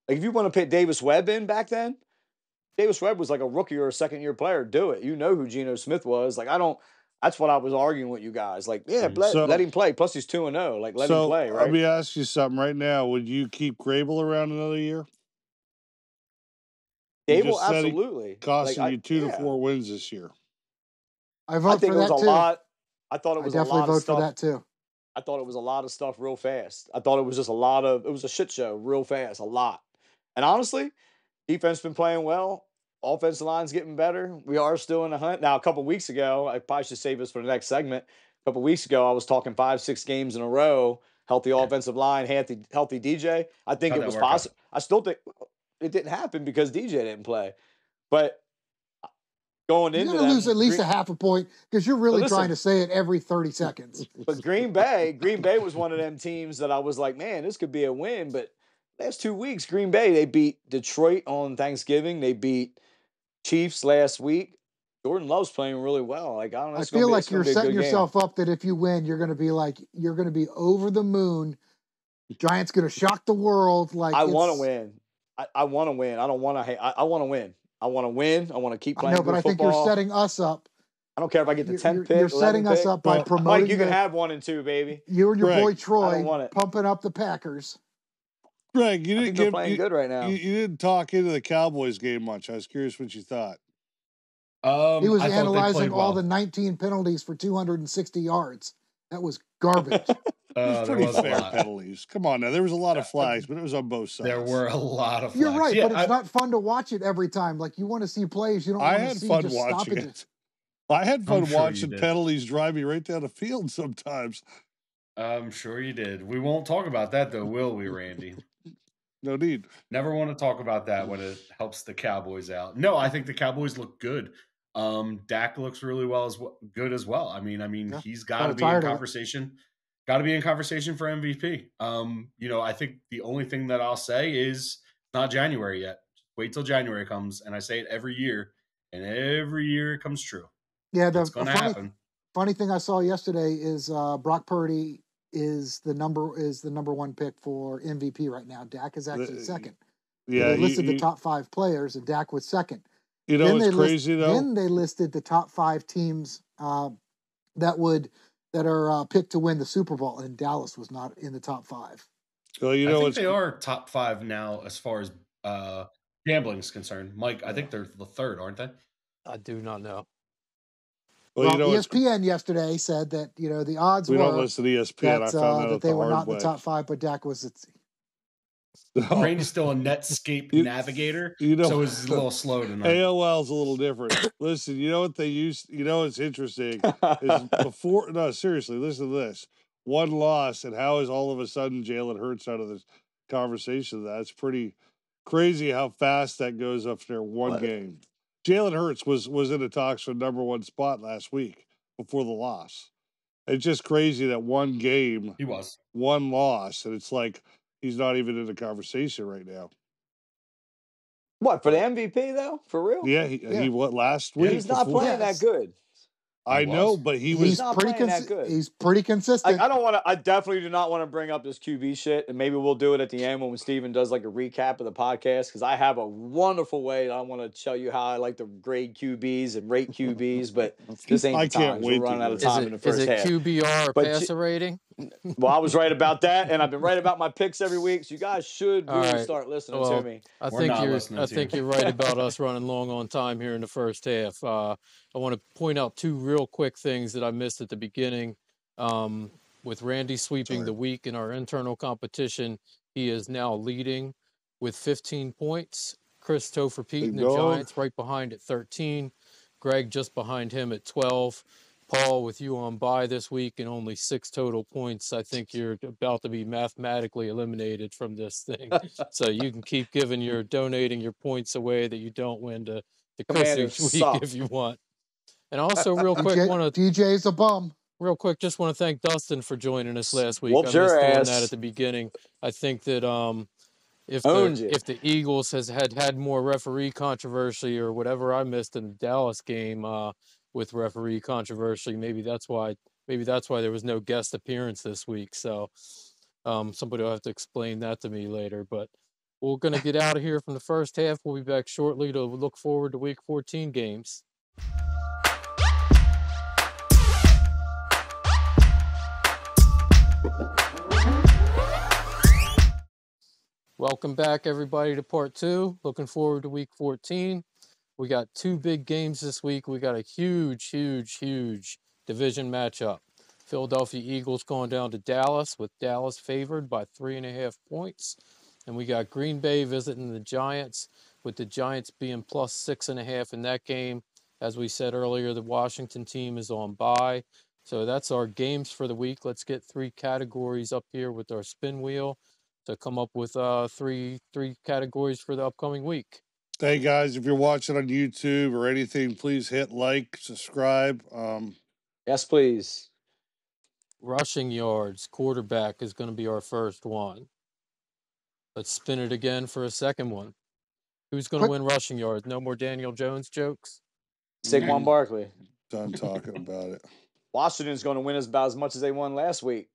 S2: Like if you want to put Davis Webb in back then, Davis Webb was like a rookie or a second year player. Do it. You know who Geno Smith was. Like I don't. That's what I was arguing with you guys. Like yeah, mm, let,
S4: So-
S2: let him play. Plus he's two and zero. Like let
S4: so
S2: him play. Right.
S4: let me ask you something right now. Would you keep Grable around another year? You
S2: Daboll
S4: just said he
S2: absolutely
S4: Costing
S2: Like,
S4: you two
S2: yeah.
S4: to four wins this year.
S3: I vote
S2: I think
S3: for
S2: it was
S3: that
S2: a
S3: too.
S2: lot. I thought it
S3: I
S2: was a
S3: definitely
S2: lot of
S3: vote
S2: stuff.
S3: for that too.
S2: I thought it was a lot of stuff real fast. I thought it was just a lot of it was a shit show real fast, a lot. And honestly, defense been playing well. Offensive line's getting better. We are still in the hunt. Now, a couple weeks ago, I probably should save this for the next segment. A couple weeks ago, I was talking five, six games in a row, healthy offensive line, healthy, healthy DJ. I think
S5: How'd
S2: it was possible. I still think it didn't happen because DJ didn't play. But going
S3: You're
S2: into
S3: going to
S2: them,
S3: lose at least
S2: Green-
S3: a half a point because you're really
S2: listen.
S3: trying to say it every 30 seconds.
S2: But Green Bay, Green Bay was one of them teams that I was like, man, this could be a win. But last two weeks, Green Bay, they beat Detroit on Thanksgiving. They beat Chiefs last week. Jordan Love's playing really well. Like I don't know.
S3: I feel
S2: be-
S3: like you're setting
S2: good game.
S3: yourself up that if you win, you're going to be like, you're going to be over the moon. Giants going to shock the world. Like
S2: I want
S3: it's-
S2: to win. I, I want to win. I don't want to. I, I want to win. I want to win. I want to keep
S3: I
S2: playing
S3: know, but
S2: good
S3: I think you're setting us up.
S2: I don't care if I get the 10th
S3: you're-
S2: pick.
S3: you're setting
S2: 11th
S3: us
S2: pick.
S3: up by promoting
S2: Mike, you can
S3: the-
S2: have one and two, baby.
S3: you and your
S4: Greg,
S3: boy Troy
S2: want it.
S3: pumping up the Packers.
S4: Greg, you
S2: I
S4: didn't
S2: think they're
S4: give
S2: playing
S4: you,
S2: good right now.
S4: you, you didn't talk into the Cowboys game much. I was curious what you thought.
S5: Um,
S3: he was
S5: I
S3: analyzing all
S5: well.
S3: the 19 penalties for 260 yards. That was garbage.
S4: It
S5: Uh,
S4: was pretty fair penalties. Come on now. There was a lot of flags, but it was on both sides.
S5: There were a lot of.
S3: You're right,
S5: Yeah,
S3: but it's
S5: I-
S3: not fun to watch it every time. Like you want to see plays, you don't
S4: I
S3: want to
S4: had
S3: see
S4: fun
S3: just
S4: watching
S3: stoppages.
S4: it. I had fun
S5: sure
S4: watching penalties drive me right down the field sometimes.
S5: I'm sure you did. We won't talk about that though, will we, Randy?
S4: No need.
S5: Never want to talk about that when it helps the Cowboys out. No, I think the Cowboys look good. Um, Dak looks really well as well, good as well. I mean, I mean,
S3: Yeah,
S5: he's got to be in
S3: tired of it.
S5: conversation. Got to be in conversation for MVP. Um, you know, I think the only thing that I'll say is not January yet. Wait till January comes, and I say it every year, and every year it comes true.
S3: Yeah, the
S5: It's going to happen.
S3: funny thing I saw yesterday is uh, Brock Purdy is the number is the number one pick for MVP right now. Dak is actually
S4: The-
S3: second.
S4: Yeah,
S3: they listed
S4: you-
S3: the top five players, and Dak was second.
S4: you know
S3: then
S4: what's
S3: they list-
S4: crazy though?
S3: Then they listed the top five teams uh, that would that are uh, picked to win the Super Bowl, and Dallas was not in the top five.
S4: well, you
S5: I
S4: know
S5: think they are top five now as far as uh, gambling is concerned. Mike, I think they're the third, aren't they?
S1: I do not know.
S4: Well,
S3: Well,
S4: you know
S3: ESPN yesterday said that you know the odds
S4: we
S3: were
S4: don't listen to ESPN. I
S3: that,
S4: found
S3: uh,
S4: that,
S3: that they
S4: the
S3: were
S4: hard
S3: not in
S4: way.
S3: the top five, but Dak was. At,
S4: No.
S5: Randy's still a Netscape
S4: You-
S5: navigator,
S4: you know,
S5: so it's a little slow tonight.
S4: AOL's a little different. Listen, you know what they used. You know what's interesting is before. No, seriously, listen to this. One loss, and how is all of a sudden Jalen Hurts out of this conversation? That's pretty crazy. How fast that goes after one
S2: What?
S4: game. Jalen Hurts was was in the talks for number one spot last week before the loss. It's just crazy that one game,
S5: He was.
S4: one loss, and it's like he's not even in the conversation right now.
S2: what for the MVP though? For real?
S4: Yeah, he,
S3: Yeah.
S4: he what last
S5: Yeah,
S4: week?
S2: He's not
S4: before-
S2: playing
S3: Yes.
S2: that good.
S4: I
S5: He
S4: know, but he
S3: he's
S4: was.
S2: not
S3: pretty
S2: playing that good.
S3: He's pretty consistent.
S2: Like, I don't want to. I definitely do not want to bring up this QB shit, and maybe we'll do it at the end when Steven does like a recap of the podcast because I have a wonderful way. I want to tell you how I like to grade QBs and rate QBs, but this ain't
S4: I
S2: the time.
S4: can't
S2: 'cause
S4: wait
S2: We're
S4: to
S2: running out of time
S1: it
S2: in the first half.
S1: is it
S2: half.
S1: QBR or passer rating?
S2: Well, I was right about that, and I've been right about my picks every week. So you guys should really
S1: right.
S2: start listening
S1: Well,
S2: to me.
S1: I
S5: We're
S1: think
S5: not
S1: you're
S5: listening
S1: I think
S5: you.
S1: you're right about us running long on time here in the first half. Uh, I want to point out two real quick things that I missed at the beginning. Um, with Randy sweeping
S4: Sorry.
S1: the week in our internal competition, he is now leading with 15 points. Chris Topher Pete and the. Giants right behind at 13. Greg just behind him at 12. Paul, with you on by this week and only six total points, I think you're about to be mathematically eliminated from this thing. so you can keep giving your donating your points away that you don't win to, to Chris
S2: Commanders
S1: each week
S2: suck.
S1: if you want. And also, real quick,
S3: DJ,
S1: want to
S3: DJ's a bum.
S1: real quick, just want to thank Dustin for joining us last week.
S2: Whooped
S1: I missed
S2: your
S1: doing
S2: ass.
S1: that at the beginning. I think that um, if the
S2: you.
S1: if the Eagles has had had more referee controversy or whatever I missed in the Dallas game uh, with referee controversy, maybe that's why maybe that's why there was no guest appearance this week. So um, somebody will have to explain that to me later. But we're gonna get out of here from the first half. We'll be back shortly to look forward to Week 14 games. Welcome back, everybody, to part two. Looking forward to week 14. We got two big games this week. We got a huge, huge, huge division matchup. Philadelphia Eagles going down to Dallas, with Dallas favored by three and a half points. And we got Green Bay visiting the Giants, with the Giants being plus six and a half in that game. As we said earlier, the Washington team is on bye. So that's our games for the week. Let's get three categories up here with our spin wheel to come up with uh three three categories for the upcoming week.
S4: Hey guys, if you're watching on YouTube or anything, please hit like, subscribe. Um,
S2: Yes, please.
S1: Rushing yards, quarterback is going to be our first one. Let's spin it again for a second one. Who's going to win rushing yards? No more Daniel Jones jokes.
S2: Saquon
S4: Mm.
S2: Barkley.
S4: done talking about it.
S2: Washington's going to win us about as much as they won last week.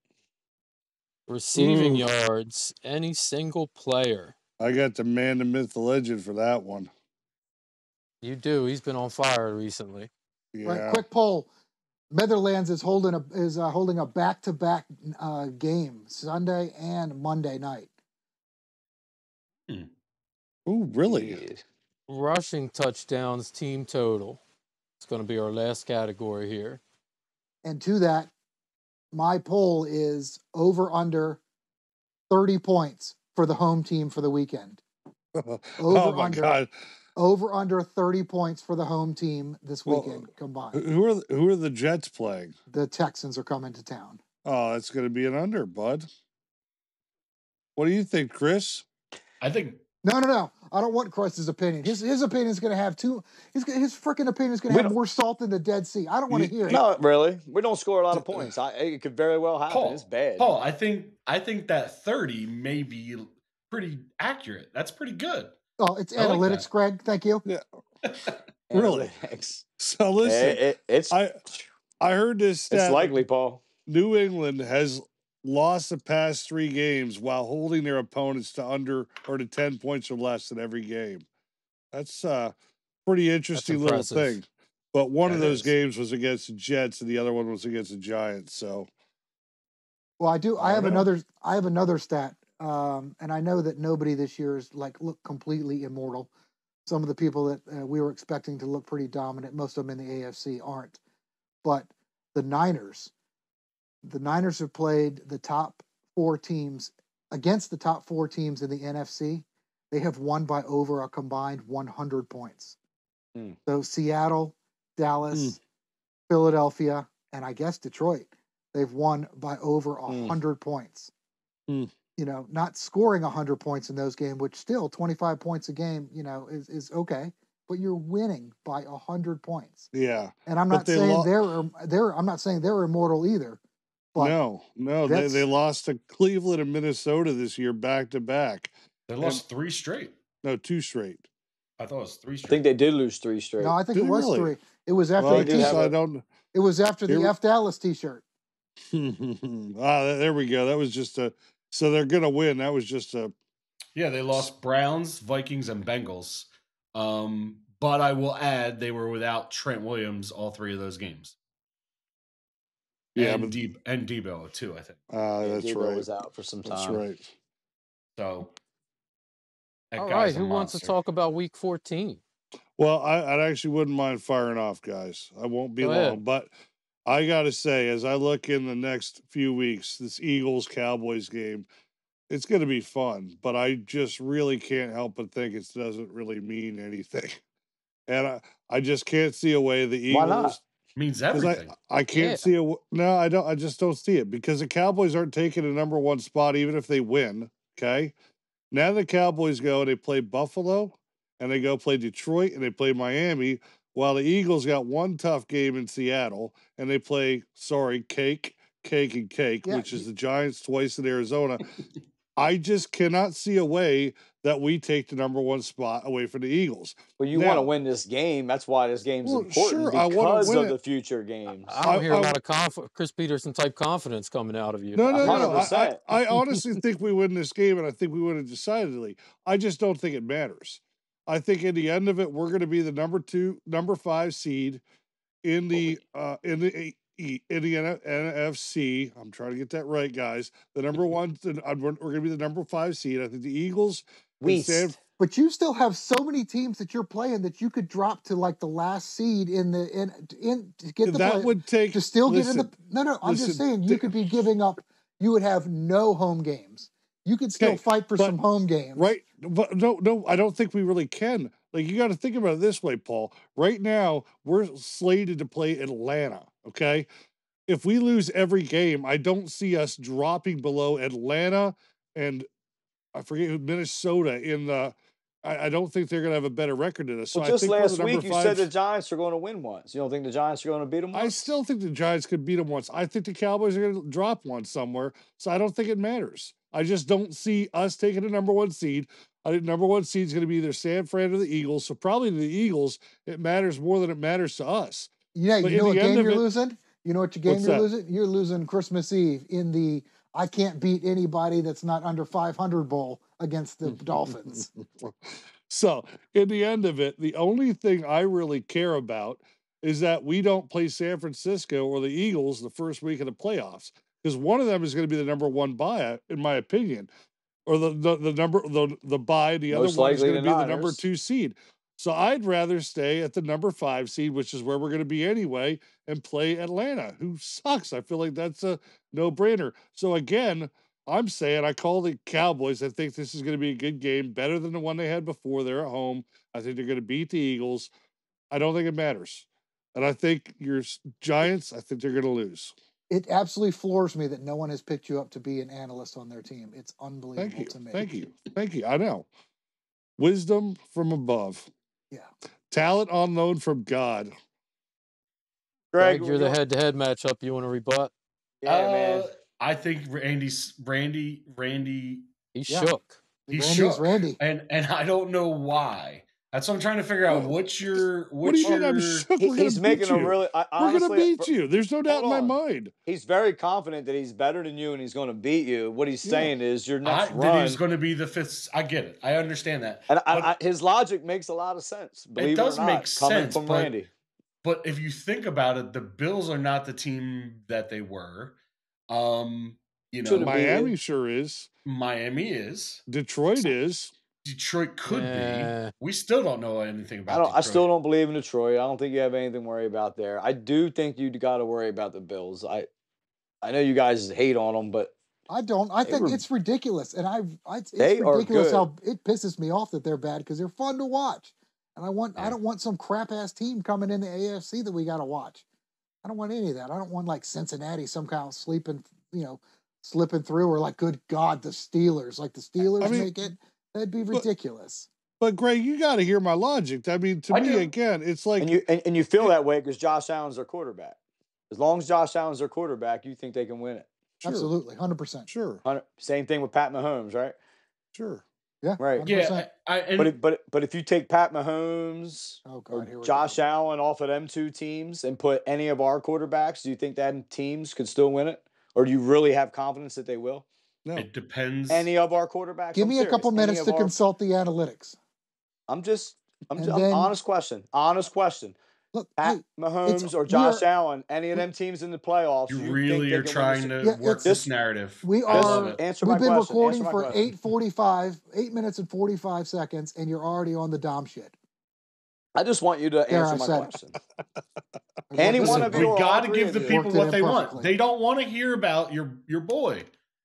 S1: Receiving
S4: Ooh.
S1: yards, any single player.
S4: I got the man, the myth, the legend for that one.
S1: You do. He's been on fire recently.
S4: Yeah.
S3: Right, quick poll. Meadowlands is holding a is uh, holding a back to back game Sunday and Monday night.
S4: Oh, really?
S2: Yeah.
S1: Rushing touchdowns, team total. It's going to be our last category here.
S3: And to that, my poll is over under 30 points for the home team for the weekend.
S4: oh
S3: Over
S4: my
S3: under
S4: God!
S3: over under 30 points for the home team this weekend
S4: Who
S3: combined.
S4: who are the- who are the Jets playing?
S3: The Texans are coming to town.
S4: Oh, that's going to be an under, bud. What do you think, Chris?
S5: I think
S3: No, no, no. I don't want Christ's opinion. His his opinion is going to have two. His his freaking opinion is going to have more salt than the Dead Sea. I don't want to hear it.
S2: Not really. We don't score a lot of uh, points. I, it could very well happen.
S5: Paul.
S2: It's bad.
S5: Paul. I think I think that thirty may be pretty accurate. That's pretty good.
S3: Oh, it's
S5: I
S3: analytics,
S5: that.
S3: Greg. Thank you. Yeah.
S4: Really?
S2: Analytics.
S4: So listen,
S2: it- it's
S4: I I heard this stat.
S2: it's likely, Paul.
S4: New England has lost the past three games while holding their opponents to under or to ten points or less in every game. That's uh pretty interesting little thing. But one of those
S5: is.
S4: games was against the Jets, and the other one was against the Giants. So
S3: Well, I do. I
S5: I
S3: have
S5: know.
S3: another. I have another stat, um, and I know that nobody this year is like look completely immortal. Some of the people that uh, we were expecting to look pretty dominant, most of them in the AFC, aren't. But the Niners, the Niners have played the top four teams against the top four teams in the NFC. They have won by over a combined 100 points.
S2: Hmm.
S3: So Seattle, Dallas, Philadelphia, and I guess Detroit, they've won by over a
S2: Hmm.
S3: hundred points.
S4: Hmm.
S3: You know, not scoring hundred points in those games, which still twenty five points a game, you know, is is okay. But you're winning by a hundred points,
S4: yeah,
S3: and I'm not saying
S4: lo-
S3: they're they're I'm not saying they're immortal either. But
S4: no, no, they, they lost to Cleveland and Minnesota this year back to back.
S5: They lost three straight.
S4: No, two straight.
S5: I thought it was three straight.
S2: I think they did lose three straight.
S3: no, I think
S4: Did
S3: it was
S4: really?
S3: three. It was after
S4: Well,
S3: the
S2: did
S4: guess
S2: have
S3: t-shirt.
S4: I
S2: a-
S4: don't.
S3: It was after the
S4: Here-
S3: F Dallas T-shirt.
S4: ah, there we go. That was just a. So they're gonna win. That was just a.
S5: Yeah, they lost Browns, Vikings, and Bengals. Um, but I will add they were without Trent Williams all three of those games.
S4: Yeah,
S5: and
S4: but
S5: Deb- and Deebo too, I think.
S4: uh, that's
S2: Deebo
S4: right.
S2: was out for some time.
S4: That's right.
S5: So that
S1: All
S5: guy's
S1: right, who wants to talk about week 14?
S4: Well, I, I actually wouldn't mind firing off, guys. I won't be
S1: Go
S4: long,
S1: ahead.
S4: but I got to say, as I look in the next few weeks, this Eagles Cowboys game, it's going to be fun. But I just really can't help but think it doesn't really mean anything, and I, I just can't see a way the Eagles.
S2: Why not?
S5: means
S4: 'cause
S5: everything.
S4: I, I can't
S1: Yeah.
S4: see a w- no, I don't. I just don't see it because the Cowboys aren't taking a number one spot even if they win. Okay, now the Cowboys go and they play Buffalo, and they go play Detroit, and they play Miami. While the Eagles got one tough game in Seattle, and they play sorry cake, cake, and cake,
S3: Yeah,
S4: which is the Giants twice in Arizona. I just cannot see a way that we take the number one spot away from the Eagles.
S2: Well, you want to win this game. That's why this game's
S4: Well,
S2: important
S4: sure, I
S2: because
S4: win
S2: of
S4: it.
S2: the future games.
S1: I don't
S4: I-
S1: hear a
S4: I-
S1: lot of conf- Chris Peterson type confidence coming out of you.
S4: No, no, no. I, I, I honestly think we win this game, and I think we win it decidedly. I just don't think it matters. I think in the end of it, we're going to be the number two, number five seed in the uh, in the A- in the NFC. I'm trying to get that right, guys. The number one, the- we're, we're going to be the number five seed. I think the Eagles. And
S2: Weast.
S4: San-
S3: But you still have so many teams that you're playing that you could drop to like the last seed in the in in to get the
S4: that
S3: play,
S4: would take
S3: to still
S4: listen,
S3: get in the no no I'm just saying you could be giving up you would have no home games you could still
S4: Okay,
S3: fight for
S4: but-
S3: some home games
S4: Right. But no, no, I don't think we really can. Like you got to think about it this way, Paul. Right now, we're slated to play Atlanta. Okay. If we lose every game, I don't see us dropping below Atlanta and I forget who Minnesota in the. I, I don't think they're going to have a better record than us. So
S2: Well,
S4: I
S2: just
S4: think
S2: last
S4: the number
S2: week you
S4: five
S2: said the Giants are going to win once. You don't think the Giants are going to beat them?
S4: I still think the Giants could beat them once. I think the Cowboys are going to drop one somewhere. So I don't think it matters. I just don't see us taking a number one seed. I think number one seed is going to be either San Fran or the Eagles. So probably the Eagles, it matters more than it matters to us.
S3: yeah
S4: but
S3: you know what game you're
S4: it-
S3: losing you know what your game
S4: What's
S3: you're
S4: that?
S3: losing you're losing Christmas Eve in the I can't beat anybody that's not under 500 bowl against the Dolphins
S4: so in the end of it, the only thing I really care about is that we don't play San Francisco or the Eagles the first week of the playoffs because one of them is going to be the number one buy, in my opinion. or the the, the number the the buy. The
S2: Most
S4: other one is going to be the number two seed. So I'd rather stay at the number five seed, which is where we're going to be anyway, and play Atlanta, who sucks. I feel like that's a no brainer. So again, I'm saying I call the Cowboys. I think this is going to be a good game, better than the one they had before. They're at home. I think they're going to beat the Eagles. I don't think it matters. And I think your Giants, I think they're going to lose.
S3: It absolutely floors me that no one has picked you up to be an analyst on their team. It's unbelievable
S4: Thank you.
S3: to me.
S4: Thank you. Thank you. I know. Wisdom from above.
S3: Yeah.
S4: Talent on loan from God.
S2: Greg,
S1: Greg, you're the head-to-head matchup. You want to rebut?
S2: Yeah, man.
S5: Uh, I think Randy's Randy Randy
S1: He
S3: Yeah.
S1: shook.
S5: He
S3: Randy's
S5: shook.
S3: Randy.
S5: and and I don't know why. That's what I'm trying to figure out. What's your what's
S4: What do you mean I'm
S5: your
S4: shook?
S2: He-
S4: We're gonna
S2: he's making
S4: beat
S2: a really. I,
S4: We're gonna beat you. There's no doubt in my mind.
S2: He's very confident that he's better than you and he's going to beat you. What he's
S4: Yeah.
S2: saying is your
S5: I,
S2: next
S5: that
S2: run.
S5: he's going to be the fifth. I get it. I understand that.
S2: and I, I, his logic makes a lot of sense. Believe
S5: does
S2: it or not,
S5: make sense,
S2: from
S5: but-
S2: Randy.
S5: But if you think about it, the Bills are not the team that they were. Um, you know,
S2: Should've.
S4: Miami sure is.
S5: Miami is.
S4: Detroit is.
S5: Detroit could
S1: Eh.
S5: be. We still don't know anything about.
S2: I don't. I still don't believe in Detroit. I don't think you have anything to worry about there. I do think you got to worry about the Bills. I, I know you guys hate on them, but
S3: I don't. I think
S2: were-
S3: it's ridiculous, and I. I it's
S2: They are
S3: ridiculous
S2: good.
S3: how it pisses me off that they're bad because they're fun to watch, and I want. I don't want some crap ass team coming in the AFC that we got to watch. I don't want any of that. I don't want like Cincinnati somehow sleeping, you know, slipping through, or like, good God, the Steelers. Like the Steelers
S4: mean,
S3: make it. That'd be ridiculous.
S4: But Greg, you got to hear my logic. I mean, to
S5: I
S4: me,
S5: do.
S4: again, it's like
S2: and you and, and you feel that way because Josh Allen's their quarterback. As long as Josh Allen's their quarterback, you think they can win it.
S4: sure,
S3: Absolutely, hundred percent.
S4: sure,
S2: Hundred- Same thing with Pat Mahomes, right?
S4: sure.
S3: Yeah,
S2: Right.
S3: 100%.
S5: Yeah, I, I and
S2: But if, but but if you take Pat Mahomes
S3: Oh
S2: or
S3: God, here we
S2: Josh
S3: go.
S2: Allen off of them two teams and put any of our quarterbacks, do you think that teams could still win it, or do you really have confidence that they will?
S4: No,
S5: it depends.
S2: Any of our quarterbacks?
S3: Give
S2: I'm
S3: me a couple
S2: serious. Any
S3: minutes to
S2: our-
S3: consult the analytics.
S2: I'm just, I'm,
S3: And
S2: just,
S3: then-
S2: honest question, honest question.
S3: Look,
S2: Pat
S3: hey,
S2: Mahomes or Josh
S3: are-
S2: Allen, any of them teams in the playoffs?
S5: you
S2: you
S5: really are
S2: can win the
S5: trying to
S3: Yeah,
S5: work this narrative.
S3: we
S5: I love
S3: are-
S5: it.
S2: Answer
S3: We've
S2: my
S3: been
S2: question.
S3: recording
S2: Answer my
S3: for
S2: question.
S3: eight forty-five, eight minutes and forty-five seconds, and you're already on the Dom shit.
S2: I just want you to
S3: There,
S2: answer
S3: I
S2: my
S3: said
S2: question.
S3: I
S2: Any
S3: worked
S2: one of you
S5: we got to give the people what
S3: in
S5: they want. They don't want to hear about your your boy.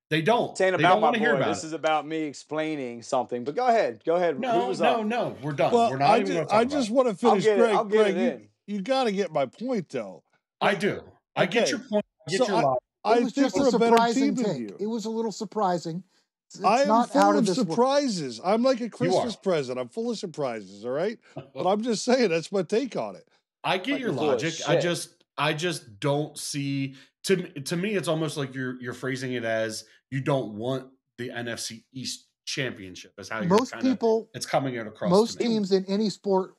S5: They don't.
S2: This ain't
S5: they
S2: about
S5: don't
S2: my
S5: want to hear about
S2: This
S5: it.
S2: is about me explaining something. But go ahead. Go ahead.
S5: No,
S2: was
S5: no,
S2: up?
S5: no. We're done.
S4: well,
S5: We're not
S4: I
S5: even.
S4: just, I just want to finish,
S2: get it.
S4: Greg.
S2: I'll get
S4: Greg,
S2: it
S4: you, you got to get my point, though.
S5: I do. I get your point. I get
S4: So
S5: your logic.
S4: I
S3: It was
S4: think
S3: just
S4: we're
S3: a
S4: a better
S3: surprising
S4: team than
S3: take.
S4: you.
S3: It was a little surprising. It's, it's
S4: I am
S3: not
S4: full
S3: out
S4: of
S3: of this world.
S4: surprises. I'm like a Christmas present. I'm full of surprises. All right, but I'm just saying that's my take on it.
S5: I get
S2: Like
S5: your
S2: you're full of
S5: logic. I just I just don't see to to me it's almost like you're you're phrasing it as you don't want the NFC East championship. Is how
S3: Most
S5: kinda,
S3: people,
S5: it's coming out across.
S3: most teams in any sport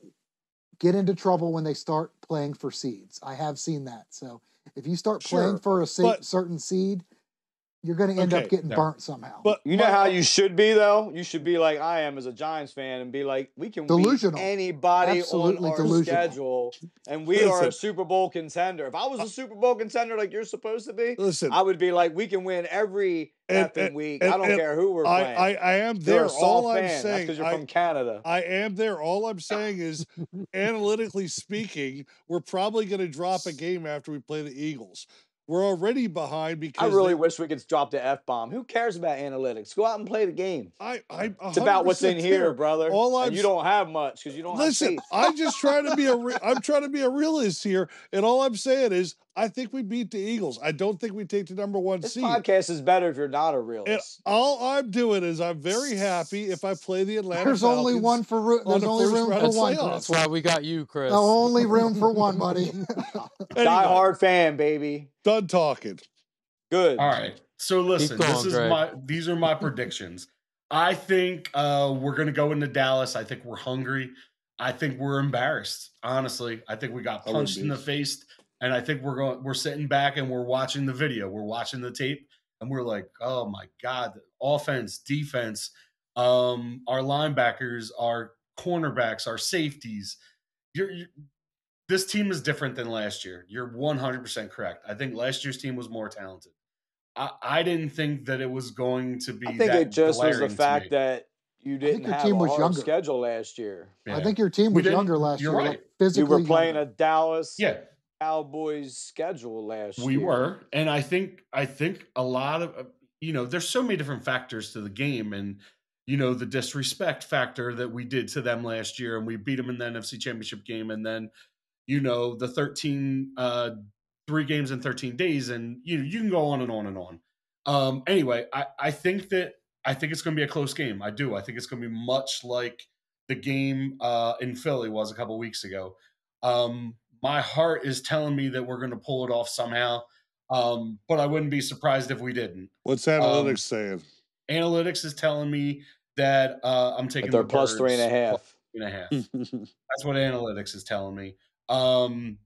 S3: get into trouble when they start playing for seeds. I have seen that. So if you start playing
S4: Sure,
S3: for a se- certain seed, you're going to end
S4: Okay,
S3: up getting
S5: yeah.
S3: burnt somehow.
S4: But
S2: You know
S4: my-
S2: how you should be though. You should be like I am as a Giants fan and be like, we can
S3: Delusional.
S2: beat anybody
S3: Absolutely
S2: on our
S3: delusional.
S2: schedule, and we are a Super Bowl contender. If I was a Super Bowl contender like you're supposed to be,
S4: listen.
S2: I would be like, we can win every
S4: And- and-
S2: week.
S4: and-
S2: I don't care who we're
S4: I,
S2: playing.
S4: I, I am
S2: you're
S4: there. All
S2: fan.
S4: I'm
S2: That's
S4: saying,
S2: because you're
S4: I,
S2: from Canada.
S4: I am there. All I'm saying is, analytically speaking, we're probably going to drop a game after we play the Eagles. We're already behind because I
S2: really
S4: they-
S2: wish we could drop the f bomb. Who cares about analytics? Go out and play the game.
S4: I, I,
S2: It's about what's in
S4: 100%
S2: here, brother.
S4: All I'm
S2: and you don't have much because you don't
S4: Listen. I'm just trying to be a. Re- I'm trying to be a realist here, and all I'm saying is, I think we beat the Eagles. I don't think we take the number one
S2: This
S4: seed.
S2: podcast is better if you're not a
S4: And
S2: realist.
S4: all I'm doing is I'm very happy if I play the Atlanta.
S3: there's only one for room.
S4: on
S3: There's
S4: the
S3: only
S4: first
S3: room for one.
S4: playoffs.
S1: That's why we got you, Chris.
S3: No, only room for one, buddy.
S4: Anyway,
S2: Die hard fan, baby.
S4: Done talking.
S2: Good.
S5: All right. So listen,
S1: going,
S5: this is
S1: Greg.
S5: my these are my predictions. I think uh we're gonna go into Dallas. I think we're hungry. I think we're embarrassed. Honestly, I think we got punched in the face, and I think we're going. We're sitting back and we're watching the video. We're watching the tape, and we're like, "Oh my god!" Offense, defense, um, our linebackers, our cornerbacks, our safeties. You're, you this team is different than last year. You're 100% correct. I think last year's team was more talented. I, I didn't think that it was going to be.
S2: I think
S5: that
S2: it just was the fact that you didn't
S3: your
S2: have
S3: team
S2: a
S3: was
S2: hard
S3: younger.
S2: schedule last year.
S3: I think your team was younger last
S5: you're
S3: year.
S5: right.
S3: Like physically,
S2: You were playing
S3: younger.
S2: a Dallas
S5: yeah,
S2: Cowboys schedule last
S5: we
S2: year.
S5: were, and I think I think a lot of uh, you know, there's so many different factors to the game, and you know, the disrespect factor that we did to them last year, and we beat them in the NFC Championship game, and then you know, the 13 uh three games in 13 days, and you know, you can go on and on and on. Um, anyway, I I think that I think it's going to be a close game. I do. I think it's going to be much like the game uh, in Philly was a couple weeks ago. Um, my heart is telling me that we're going to pull it off somehow, um, but I wouldn't be surprised if we didn't.
S4: What's analytics
S5: Um,
S4: saying?
S5: Analytics is telling me that uh, I'm taking
S2: But they're
S5: the
S2: plus three and a
S5: Birds
S2: half.
S5: plus three and a half. That's what analytics is telling me. Um,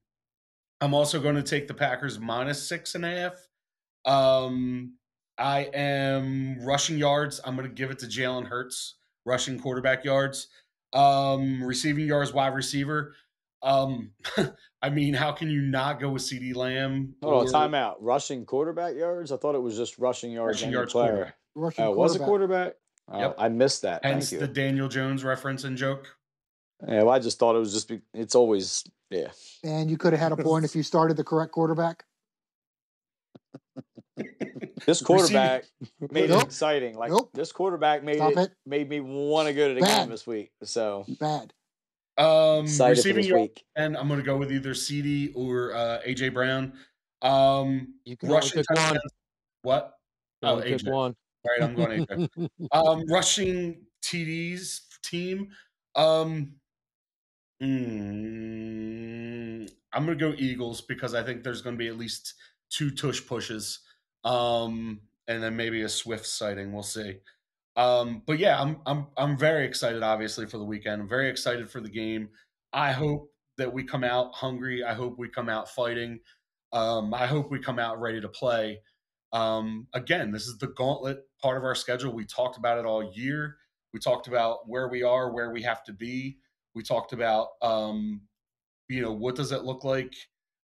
S5: I'm also going to take the Packers minus six and a half. Um, I am rushing yards. I'm going to give it to Jalen Hurts, rushing quarterback yards. Um, receiving yards, wide receiver. Um, I mean, how can you not go with CeeDee Lamb?
S2: Hold on,
S5: or-
S2: timeout. Rushing quarterback yards? I thought it was just rushing yards.
S5: Rushing yards
S2: player.
S5: quarterback.
S3: Rushing
S2: Oh, was it
S3: quarterback.
S2: quarterback? Oh,
S5: Yep.
S2: I missed that.
S5: Hence
S2: Thank
S5: the
S2: you.
S5: Daniel Jones reference and joke.
S2: Yeah, well, I just thought it was just. Be, it's always yeah.
S3: And you could have had a point if you started the correct quarterback.
S2: This
S5: Receiving-
S2: quarterback made
S3: Nope.
S2: it exciting. Like
S3: Nope.
S2: this quarterback made
S3: Stop
S2: it,
S3: it.
S2: made me want to go to the
S3: Bad.
S2: game this week. So
S3: Bad.
S5: Um,
S2: excited
S5: receiving
S2: this week.
S5: and I'm going to go with either CeeDee or uh, AJ Brown. Um,
S1: You can only
S5: rushing
S1: pick one.
S5: touchdowns. What?
S1: You
S5: Oh,
S1: only pick
S5: AJ.
S1: one.
S5: Right, I'm going AJ. um, rushing TDs team. Um, mm, I'm going to go Eagles because I think there's going to be at least two tush pushes, um, and then maybe a Swift sighting. We'll see. Um, but yeah, I'm I'm I'm very excited, obviously, for the weekend. I'm very excited for the game. I hope that we come out hungry. I hope we come out fighting. Um, I hope we come out ready to play. Um, again, this is the gauntlet part of our schedule. We talked about it all year. We talked about where we are, where we have to be. We talked about, um, you know, what does it look like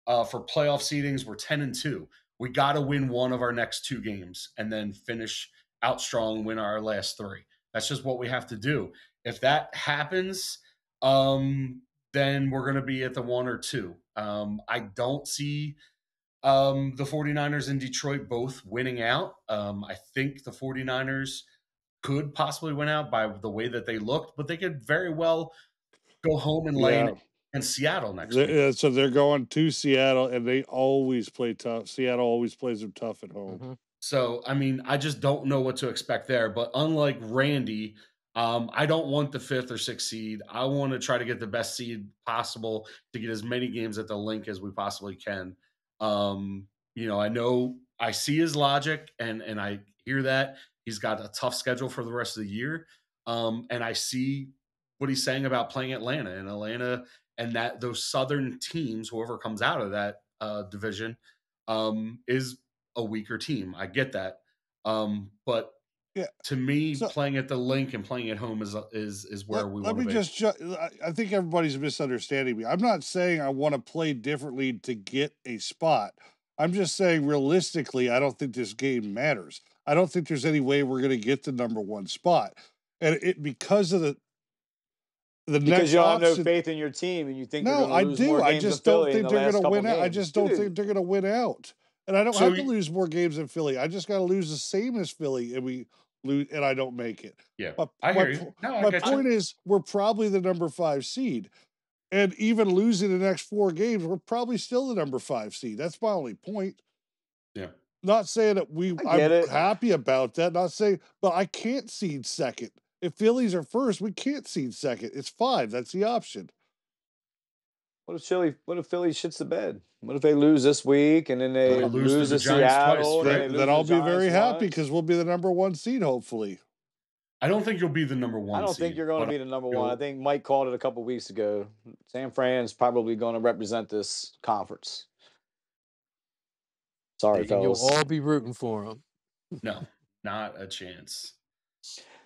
S5: uh, for playoff seedings? We're ten and two. We got to win one of our next two games and then finish out strong, win our last three. That's just what we have to do. If that happens, um, then we're going to be at the one or two. Um, I don't see um, the 49ers and Detroit both winning out. Um, I think the 49ers could possibly win out by the way that they looked, but they could very well go home and lay
S2: Yeah.
S5: in, in Seattle next
S4: They-
S5: week.
S4: yeah, so they're going to Seattle, and they always play tough. Seattle always plays them tough at home.
S1: Mhm.
S5: So, I mean, I just don't know what to expect there. But unlike Randy, um, I don't want the fifth or sixth seed. I want to try to get the best seed possible to get as many games at the Linc as we possibly can. Um, you know, I know I see his logic and and I hear that he's got a tough schedule for the rest of the year. Um, and I see what he's saying about playing Atlanta and Atlanta and that those southern teams, whoever comes out of that uh, division, um, is a weaker team. I get that, um, but
S4: Yeah,
S5: to me,
S4: so-
S5: playing at the Linc and playing at home is is is where
S4: let,
S5: we
S4: let
S5: want to
S4: me
S5: be.
S4: just ju- I- i think everybody's misunderstanding me i'm not saying i want to play differently to get a spot i'm just saying realistically i don't think this game matters i don't think there's any way we're going to get the number one spot and it because of the the
S2: Because
S4: next
S2: you don't have no faith in your team, and you think they're
S4: no,
S2: gonna
S4: I do.
S2: more
S4: I just don't think they're going to win out. I just don't
S2: Dude,
S4: think they're going to win out. And I don't
S5: So
S4: have to
S5: you-
S4: lose more games than Philly. I just got to lose the same as Philly, and we lose, and I don't make it.
S5: yeah,
S4: But
S5: I
S4: my
S5: hear you.
S4: po-
S5: No, I
S4: My
S5: get you.
S4: point is, we're probably the number five seed, and even losing the next four games, we're probably still the number five seed. That's my only point.
S5: Yeah.
S4: Not saying that we.
S2: I get
S4: I'm
S2: it.
S4: happy about that. Not saying, but I can't seed second. If Phillies are first, we can't seed second. It's five. That's the option.
S2: What if Philly? What if Philly shits the bed? What if they lose this week and then they
S5: They lose
S2: lose,
S5: to the
S2: to
S5: Giants twice,
S2: Seattle? and
S5: right?
S4: Then, then I'll
S2: the
S4: be very
S2: Giants
S4: happy because we'll be the number one seed, hopefully.
S5: I don't think you'll be the number one.
S2: I don't think you're going to be the number one. I think Mike called it a couple weeks ago. San Fran's probably going to represent this conference. Sorry,
S1: And you'll all be rooting for them.
S5: No, not a chance.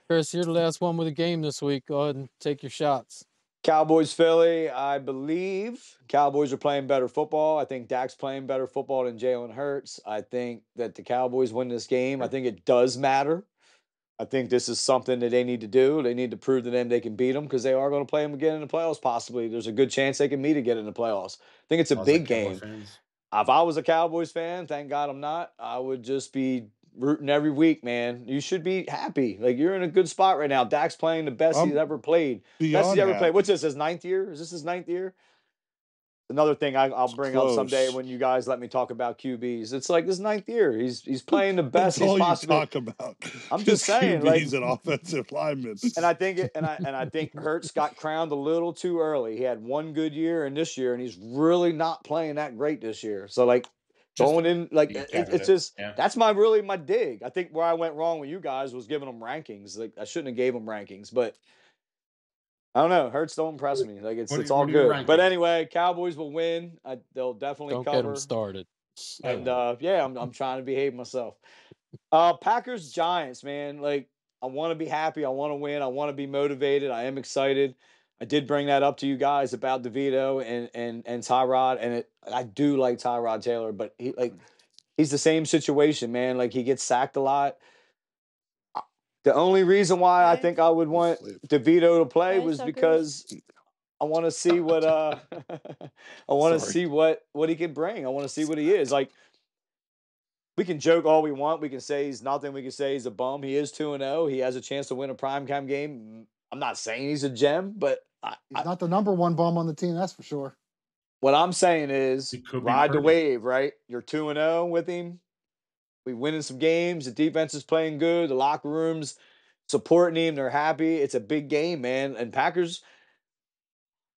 S1: Chris, you're the last one with a game this week. Go ahead and take your shots.
S2: Cowboys Philly, I believe Cowboys are playing better football. I think Dak's playing better football than Jalen Hurts. I think that the Cowboys win this game. I think it does matter. I think this is something that they need to do. They need to prove to them they can beat them because they are going to play them again in the playoffs. Possibly, there's a good chance they can meet again in the playoffs. I think it's a big game.
S5: fans.
S2: If I was a Cowboys fan, thank God I'm not. I would just be rooting every week, man. You should be happy. Like you're in a good spot right now. Dak's playing the best he's
S4: I'm
S2: ever played. Best he's ever
S4: happy.
S2: played. What's this? His ninth year? Is this his ninth year? Another thing I, I'll bring up someday when you guys let me talk about QBs. It's like his ninth year. He's he's playing the best
S4: That's all
S2: he's
S4: you talk about.
S2: I'm just saying, like-
S4: QBs and offensive lineman.
S2: And I think it, and I and I think Hurts got crowned a little too early. He had one good year in this year, and he's really not playing that great this year. So like
S5: Just
S2: going in, like it, it's just
S5: yeah.
S2: that's my really my dig. I think where I went wrong with you guys was giving them rankings. Like I shouldn't have gave them rankings, but I don't know. Hurts don't impress me. Like it's
S5: What
S2: it's
S5: you-
S2: all
S5: what are your
S2: good. But anyway, Cowboys will win. I, they'll definitely
S1: Don't get
S2: cover.
S1: him started.
S2: And uh, yeah, I'm I'm trying to behave myself. Uh, Packers Giants, man. Like I want to be happy. I want to win. I want to be motivated. I am excited. I did bring that up to you guys about DeVito and and and Tyrod, and it, I do like Tyrod Taylor, but he like he's the same situation, man. Like he gets sacked a lot. The only reason why I think I would want
S4: Sleep.
S2: DeVito to play was because I want to see what uh I want to see what what he can bring. I want to see what he is. Like we can joke all we want. We can say he's nothing. We can say he's a bum. He is 2 and 0. He has a chance to win a primetime game. I'm not saying he's a gem, but I,
S3: He's not the number one bum on the team, that's for sure.
S2: what I'm saying is
S5: He could
S2: ride the wave, right? You're 2 and 0 with him. We winning some games. The defense is playing good. The locker rooms supporting him. They're happy. It's a big game, man. And Packers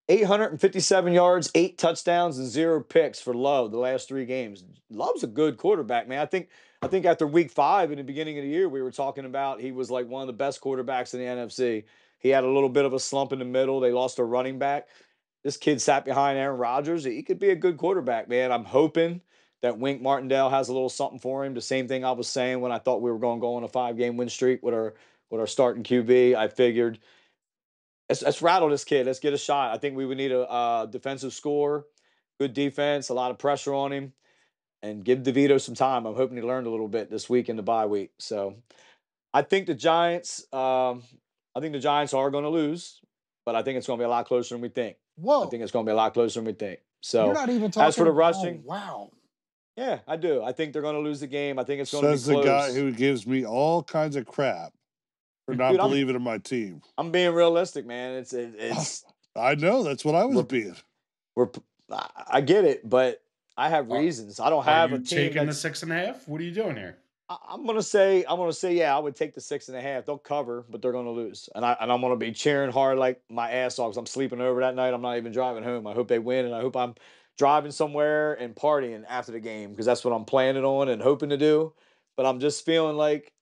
S2: 857 yards, eight touchdowns, and zero picks for Love the last three games. Love's a good quarterback, man. I think I think after week five in the beginning of the year, we were talking about he was like one of the best quarterbacks in the NFC. He had a little bit of a slump in the middle. They lost a running back. This kid sat behind Aaron Rodgers. He could be a good quarterback, man. I'm hoping that Wink Martindale has a little something for him. The same thing I was saying when I thought we were going to go on a five game win streak with our with our starting QB. I figured let's, let's rattle this kid. Let's get a shot. I think we would need a defensive score, good defense, a lot of pressure on him, and give DeVito some time. I'm hoping he learned a little bit this week in the bye week. So I think the Giants. Um, I think the Giants are going to lose, but I think it's going to be a lot closer than we think.
S3: Whoa.
S2: I think it's going to be a lot closer than we think. So
S3: You're not even talking As
S2: for the
S3: oh,
S2: rushing-
S3: wow.
S2: yeah, I do. I think they're going to lose the game. I think it's going to be
S4: Says the guy who gives me all kinds of crap for not
S2: Dude, I'm-
S4: believing in my team.
S2: I'm being realistic, man. It's it, it's
S4: I know that's what I was
S2: Look,
S4: being.
S2: we're I- I get it, but I have reasons. I don't
S5: Are
S2: have
S5: you
S2: a team.
S5: taking the six and a half? What are you doing here?
S2: I'm gonna say I'm gonna say yeah. I would take the six and a half. They'll cover, but they're gonna lose, and I and I'm gonna be cheering hard like my ass off. I'm sleeping over that night. I'm not even driving home. I hope they win, and I hope I'm driving somewhere and partying after the game because that's what I'm planning on and hoping to do. But I'm just feeling like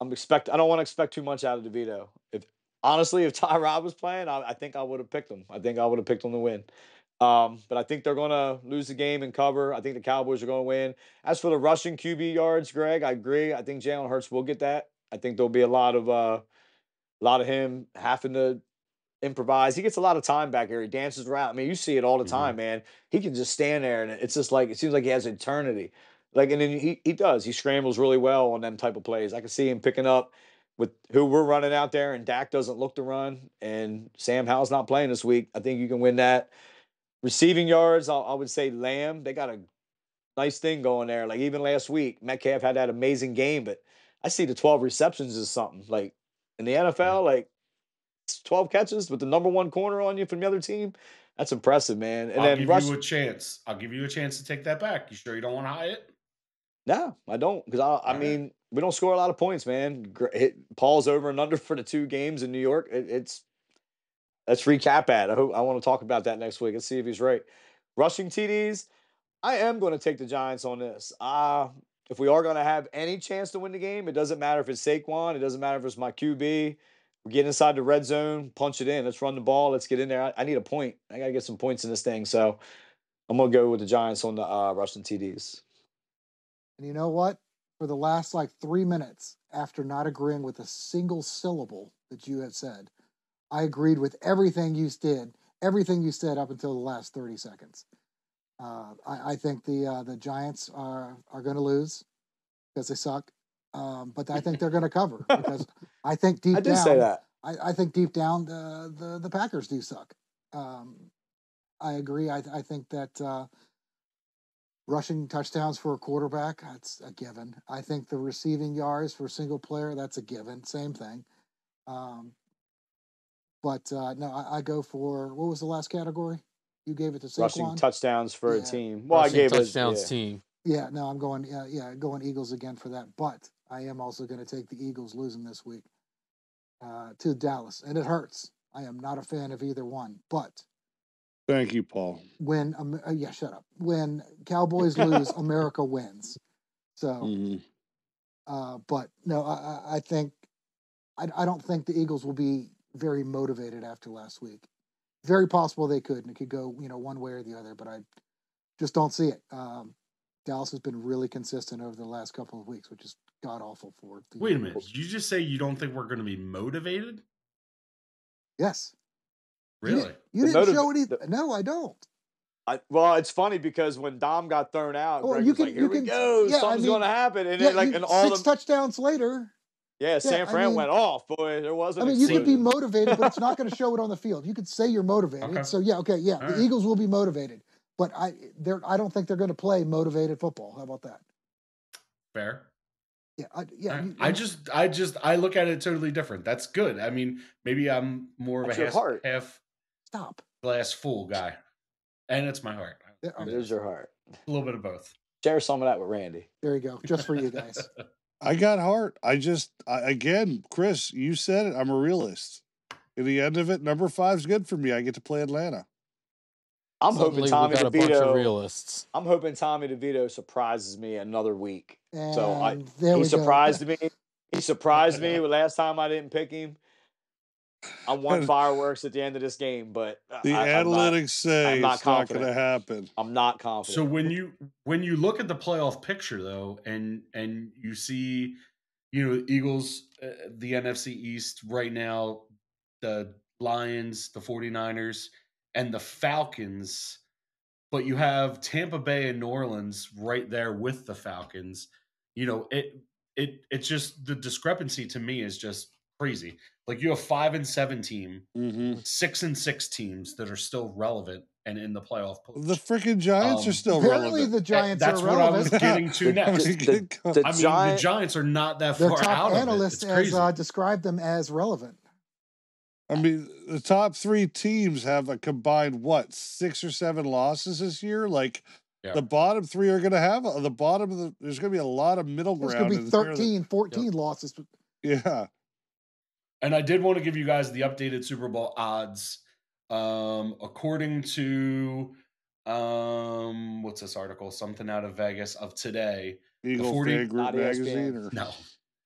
S2: I'm expect. I don't want to expect too much out of DeVito. If honestly, if Tyrod was playing, I, I think I would have picked him. I think I would have picked him to win. Um, but I think they're going to lose the game and cover. I think the Cowboys are going to win. As for the rushing QB yards, Greg, I agree. I think Jalen Hurts will get that. I think there'll be a lot of uh, a lot of him having to improvise. He gets a lot of time back here. He dances around. I mean, you see it all the
S5: Mhm.
S2: time, man. He can just stand there, and it's just like it seems like he has eternity. Like, and then he he does. He scrambles really well on them type of plays. I can see him picking up with who we're running out there, and Dak doesn't look to run, and Sam Howell's not playing this week. I think you can win that. Receiving yards, I, I would say Lamb. They got a nice thing going there. Like even last week, Metcalf had that amazing game, but I see the 12 receptions as something. Like in the NFL, like 12 catches with the number one corner on you from the other team. That's impressive, man. And
S5: I'll
S2: then
S5: give
S2: rush.
S5: you a chance. I'll give you a chance to take that back. You sure you don't want to hide it?
S2: No, I don't, because I, I
S5: right.
S2: mean, we don't score a lot of points, man. Hit Paul's over and under for the two games in New York. It, it's let's recap that. I hope I want to talk about that next week. Let's see if he's right. Rushing TDs. I am going to take the Giants on this. Uh if we are going to have any chance to win the game, it doesn't matter if it's Saquon. It doesn't matter if it's my QB. We get inside the red zone, punch it in. Let's run the ball. Let's get in there. I, I need a point. I got to get some points in this thing. So I'm going to go with the Giants on the uh, rushing TDs.
S3: And you know what? For the last like three minutes, after not agreeing with a single syllable that you had said, I agreed with everything you did, everything you said up until the last thirty seconds. Uh, I, I think the uh, the Giants are are going to lose because they suck, um, but I think they're going to cover because I think deep
S2: I did
S3: down
S2: say that.
S3: I, I think deep down the, the the Packers do suck. Um, I agree. I I think that uh, rushing touchdowns for a quarterback that's a given. I think the receiving yards for a single player that's a given. Same thing. Um, but uh, no, I, I go for what was the last category? You gave it to
S2: Rushing touchdowns for
S3: Yeah.
S2: a team. Well, I
S1: Rushing
S2: gave it.
S1: touchdowns
S2: yeah.
S1: team.
S3: yeah, no, I'm going. Yeah, yeah, going Eagles again for that. But I am also going to take the Eagles losing this week uh, to Dallas, and it hurts. I am not a fan of either one, but
S4: Thank you, Paul.
S3: when Am- uh, yeah, shut up. When Cowboys lose, America wins. So,
S4: Mhm.
S3: uh, but no, I, I- I think I, I don't think the Eagles will be very motivated after last week. Very possible they could, and it could go you know one way or the other, but I just don't see it. Um, Dallas has been really consistent over the last couple of weeks, which is god awful for. The
S5: Wait a minute. Did you just say you don't think we're going to be motivated?
S3: Yes, You
S5: Really?
S3: didn't- You didn't
S2: motiv-
S3: show any.
S2: the-
S3: No, I don't.
S2: I, well, it's funny because when Dom got thrown out,
S3: Oh,
S2: Greg
S3: you
S2: was
S3: can-
S2: like,
S3: you
S2: "Here we
S3: can-
S2: go,
S3: yeah, I
S2: something's
S3: mean,
S2: going to happen," and
S3: Yeah,
S2: then like,
S3: you-
S2: and all
S3: six
S2: the
S3: touchdowns later.
S2: Yeah, San
S3: I
S2: Fran
S3: mean-
S2: went off. Boy, there wasn't.
S3: I mean, you could be motivated, but it's not going to show it on the field. You could say you're motivated.
S5: Okay.
S3: So yeah, okay, yeah,
S5: All
S3: the
S5: right.
S3: Eagles will be motivated, but I, they're, I don't think they're going to play motivated football. How about that?
S5: Fair.
S3: Yeah, I, yeah.
S5: Alright.
S3: you-
S5: I just, I just, I look at it totally different. That's good. I mean, maybe I'm more of
S2: That's
S5: a half,
S2: heart.
S5: half
S3: stop.
S5: glass full guy, and it's my heart.
S3: Yeah,
S5: I mean,
S2: There's your heart.
S5: a little bit of both.
S2: Share some of that with Randy.
S3: There you go, just for you guys.
S4: I got heart. I just I, again, Chris, you said it. I'm a realist. In the end of it, number five's good for me. I get to play Atlanta.
S2: I'm
S1: Suddenly
S2: hoping Tommy
S1: we got a bunch of
S2: DeVito.
S1: realists.
S2: I'm hoping Tommy DeVito surprises me another week.
S3: And
S2: So I-
S3: there
S2: he
S3: we go.
S2: surprised me. He surprised me last time I didn't pick him. I want fireworks at the end of this game, but
S4: The
S2: I, I'm not,
S4: analytics say
S2: I'm not
S4: it's not going to happen.
S2: I'm not confident.
S5: So when you when you look at the playoff picture though, and and you see, you know, Eagles, uh, the NFC East right now, the Lions, the 49ers, and the Falcons, but you have Tampa Bay and New Orleans right there with the Falcons. You know, it it it's just the discrepancy to me is just crazy. Like you have five and seven team,
S4: hmm
S5: six and six teams that are still relevant and in the playoff push.
S4: The freaking Giants
S5: Um,
S4: are still
S3: Apparently,
S4: relevant.
S3: the Giants
S5: That's
S3: are
S5: what I was
S3: relevant.
S5: getting to next.
S2: The- the- the
S5: I mean,
S2: Giant-
S5: the Giants are not that
S3: Their
S5: far
S3: top
S5: out of it.
S3: analyst has uh, described them as relevant.
S4: I mean, the top three teams have a combined what six or seven losses this year. Like
S5: Yeah.
S4: the bottom three are going to have a, the bottom of the. There's going to be a lot of middle
S3: There's
S4: ground.
S3: going to be
S4: in there that-
S3: 13, 14 losses.
S4: Yeah,
S5: And I did want to give you guys the updated Super Bowl odds. Um, according to um, what's this article? Something out of Vegas of today.
S4: Eagle
S5: 40
S4: Fan Group
S2: Not ESPN.
S4: magazine. Or,
S5: No,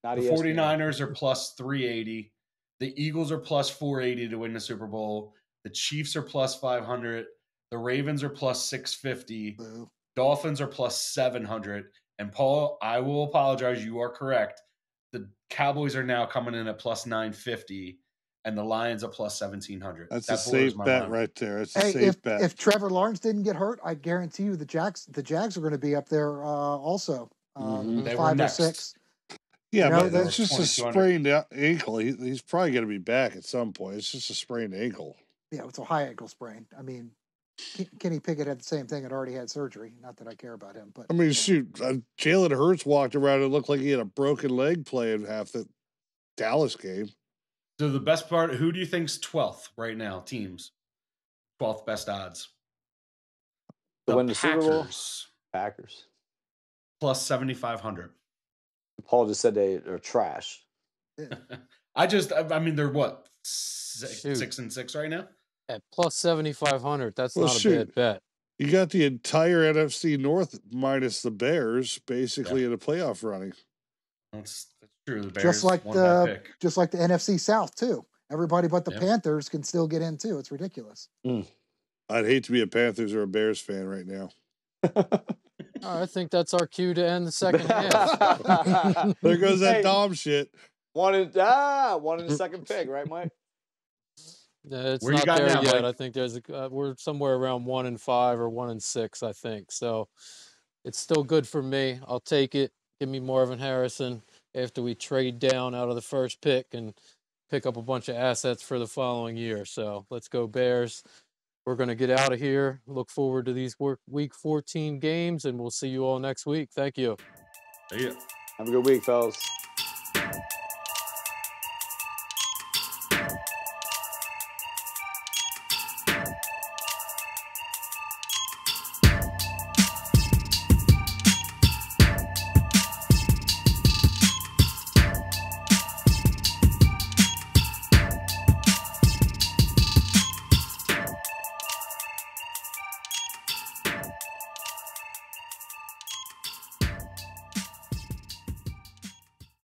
S2: Not
S5: the
S2: ESPN.
S5: 49ers are plus 380. The Eagles are plus 480 to win the Super Bowl. The Chiefs are plus 500. The Ravens are plus 650.
S3: Boo.
S5: Dolphins are plus 700. And Paul, I will apologize. You are correct. The Cowboys are now coming in at plus 950 and the Lions at plus 1700.
S4: That's
S5: That
S4: a safe bet
S5: mind.
S4: right there. It's a
S3: Hey,
S4: safe
S3: if,
S4: bet.
S3: if Trevor Lawrence didn't get hurt, I guarantee you the Jags the Jags are going to be up there uh, also. Um,
S4: Mhm.
S5: They
S3: five or
S5: next.
S3: six.
S4: yeah,
S3: you know,
S4: but
S3: that's
S4: just a sprained ankle. He, he's probably going to be back at some point. It's just a sprained ankle.
S3: Yeah, it's a high ankle sprain. I mean, Ke- Kenny Pickett had the same thing and already had surgery. Not that I care about him, but
S4: I mean, shoot, uh, Jalen Hurts walked around and looked like he had a broken leg playing half the Dallas game.
S5: So the best part, who do you think's 12th right now? Teams. 12th best odds.
S2: To win the Super Bowl?
S5: Packers,
S2: Packers.
S5: plus 7,500.
S2: Paul just said they are trash.
S5: I just, I I mean, they're what? Six, six and six right now?
S1: At plus 7,500, that's
S4: Well,
S1: not a bad bet.
S4: You got the entire NFC North minus the Bears basically in a playoff running.
S5: That's, that's true. The Bears
S3: just like the just like the NFC South too. Everybody but the
S5: Yep.
S3: Panthers can still get in too. It's ridiculous.
S4: I'd hate to be a Panthers or a Bears fan right now.
S1: I think that's our cue to end the second half.
S4: There goes that
S2: Hey.
S4: Dom shit.
S2: One in ah, one in the second pick, right, Mike?
S1: Uh, It's
S5: Where you
S1: not
S5: got
S1: there
S5: now,
S1: yet.
S5: Mike?
S1: I think there's a, uh, we're somewhere around one and five or one and six. I think so. It's still good for me. I'll take it. Give me Marvin Harrison after we trade down out of the first pick and pick up a bunch of assets for the following year. So let's go Bears. We're going to get out of here. Look forward to these work week 14 games, and we'll see you all next week. Thank you.
S5: Yeah.
S2: Have a good week, fellas.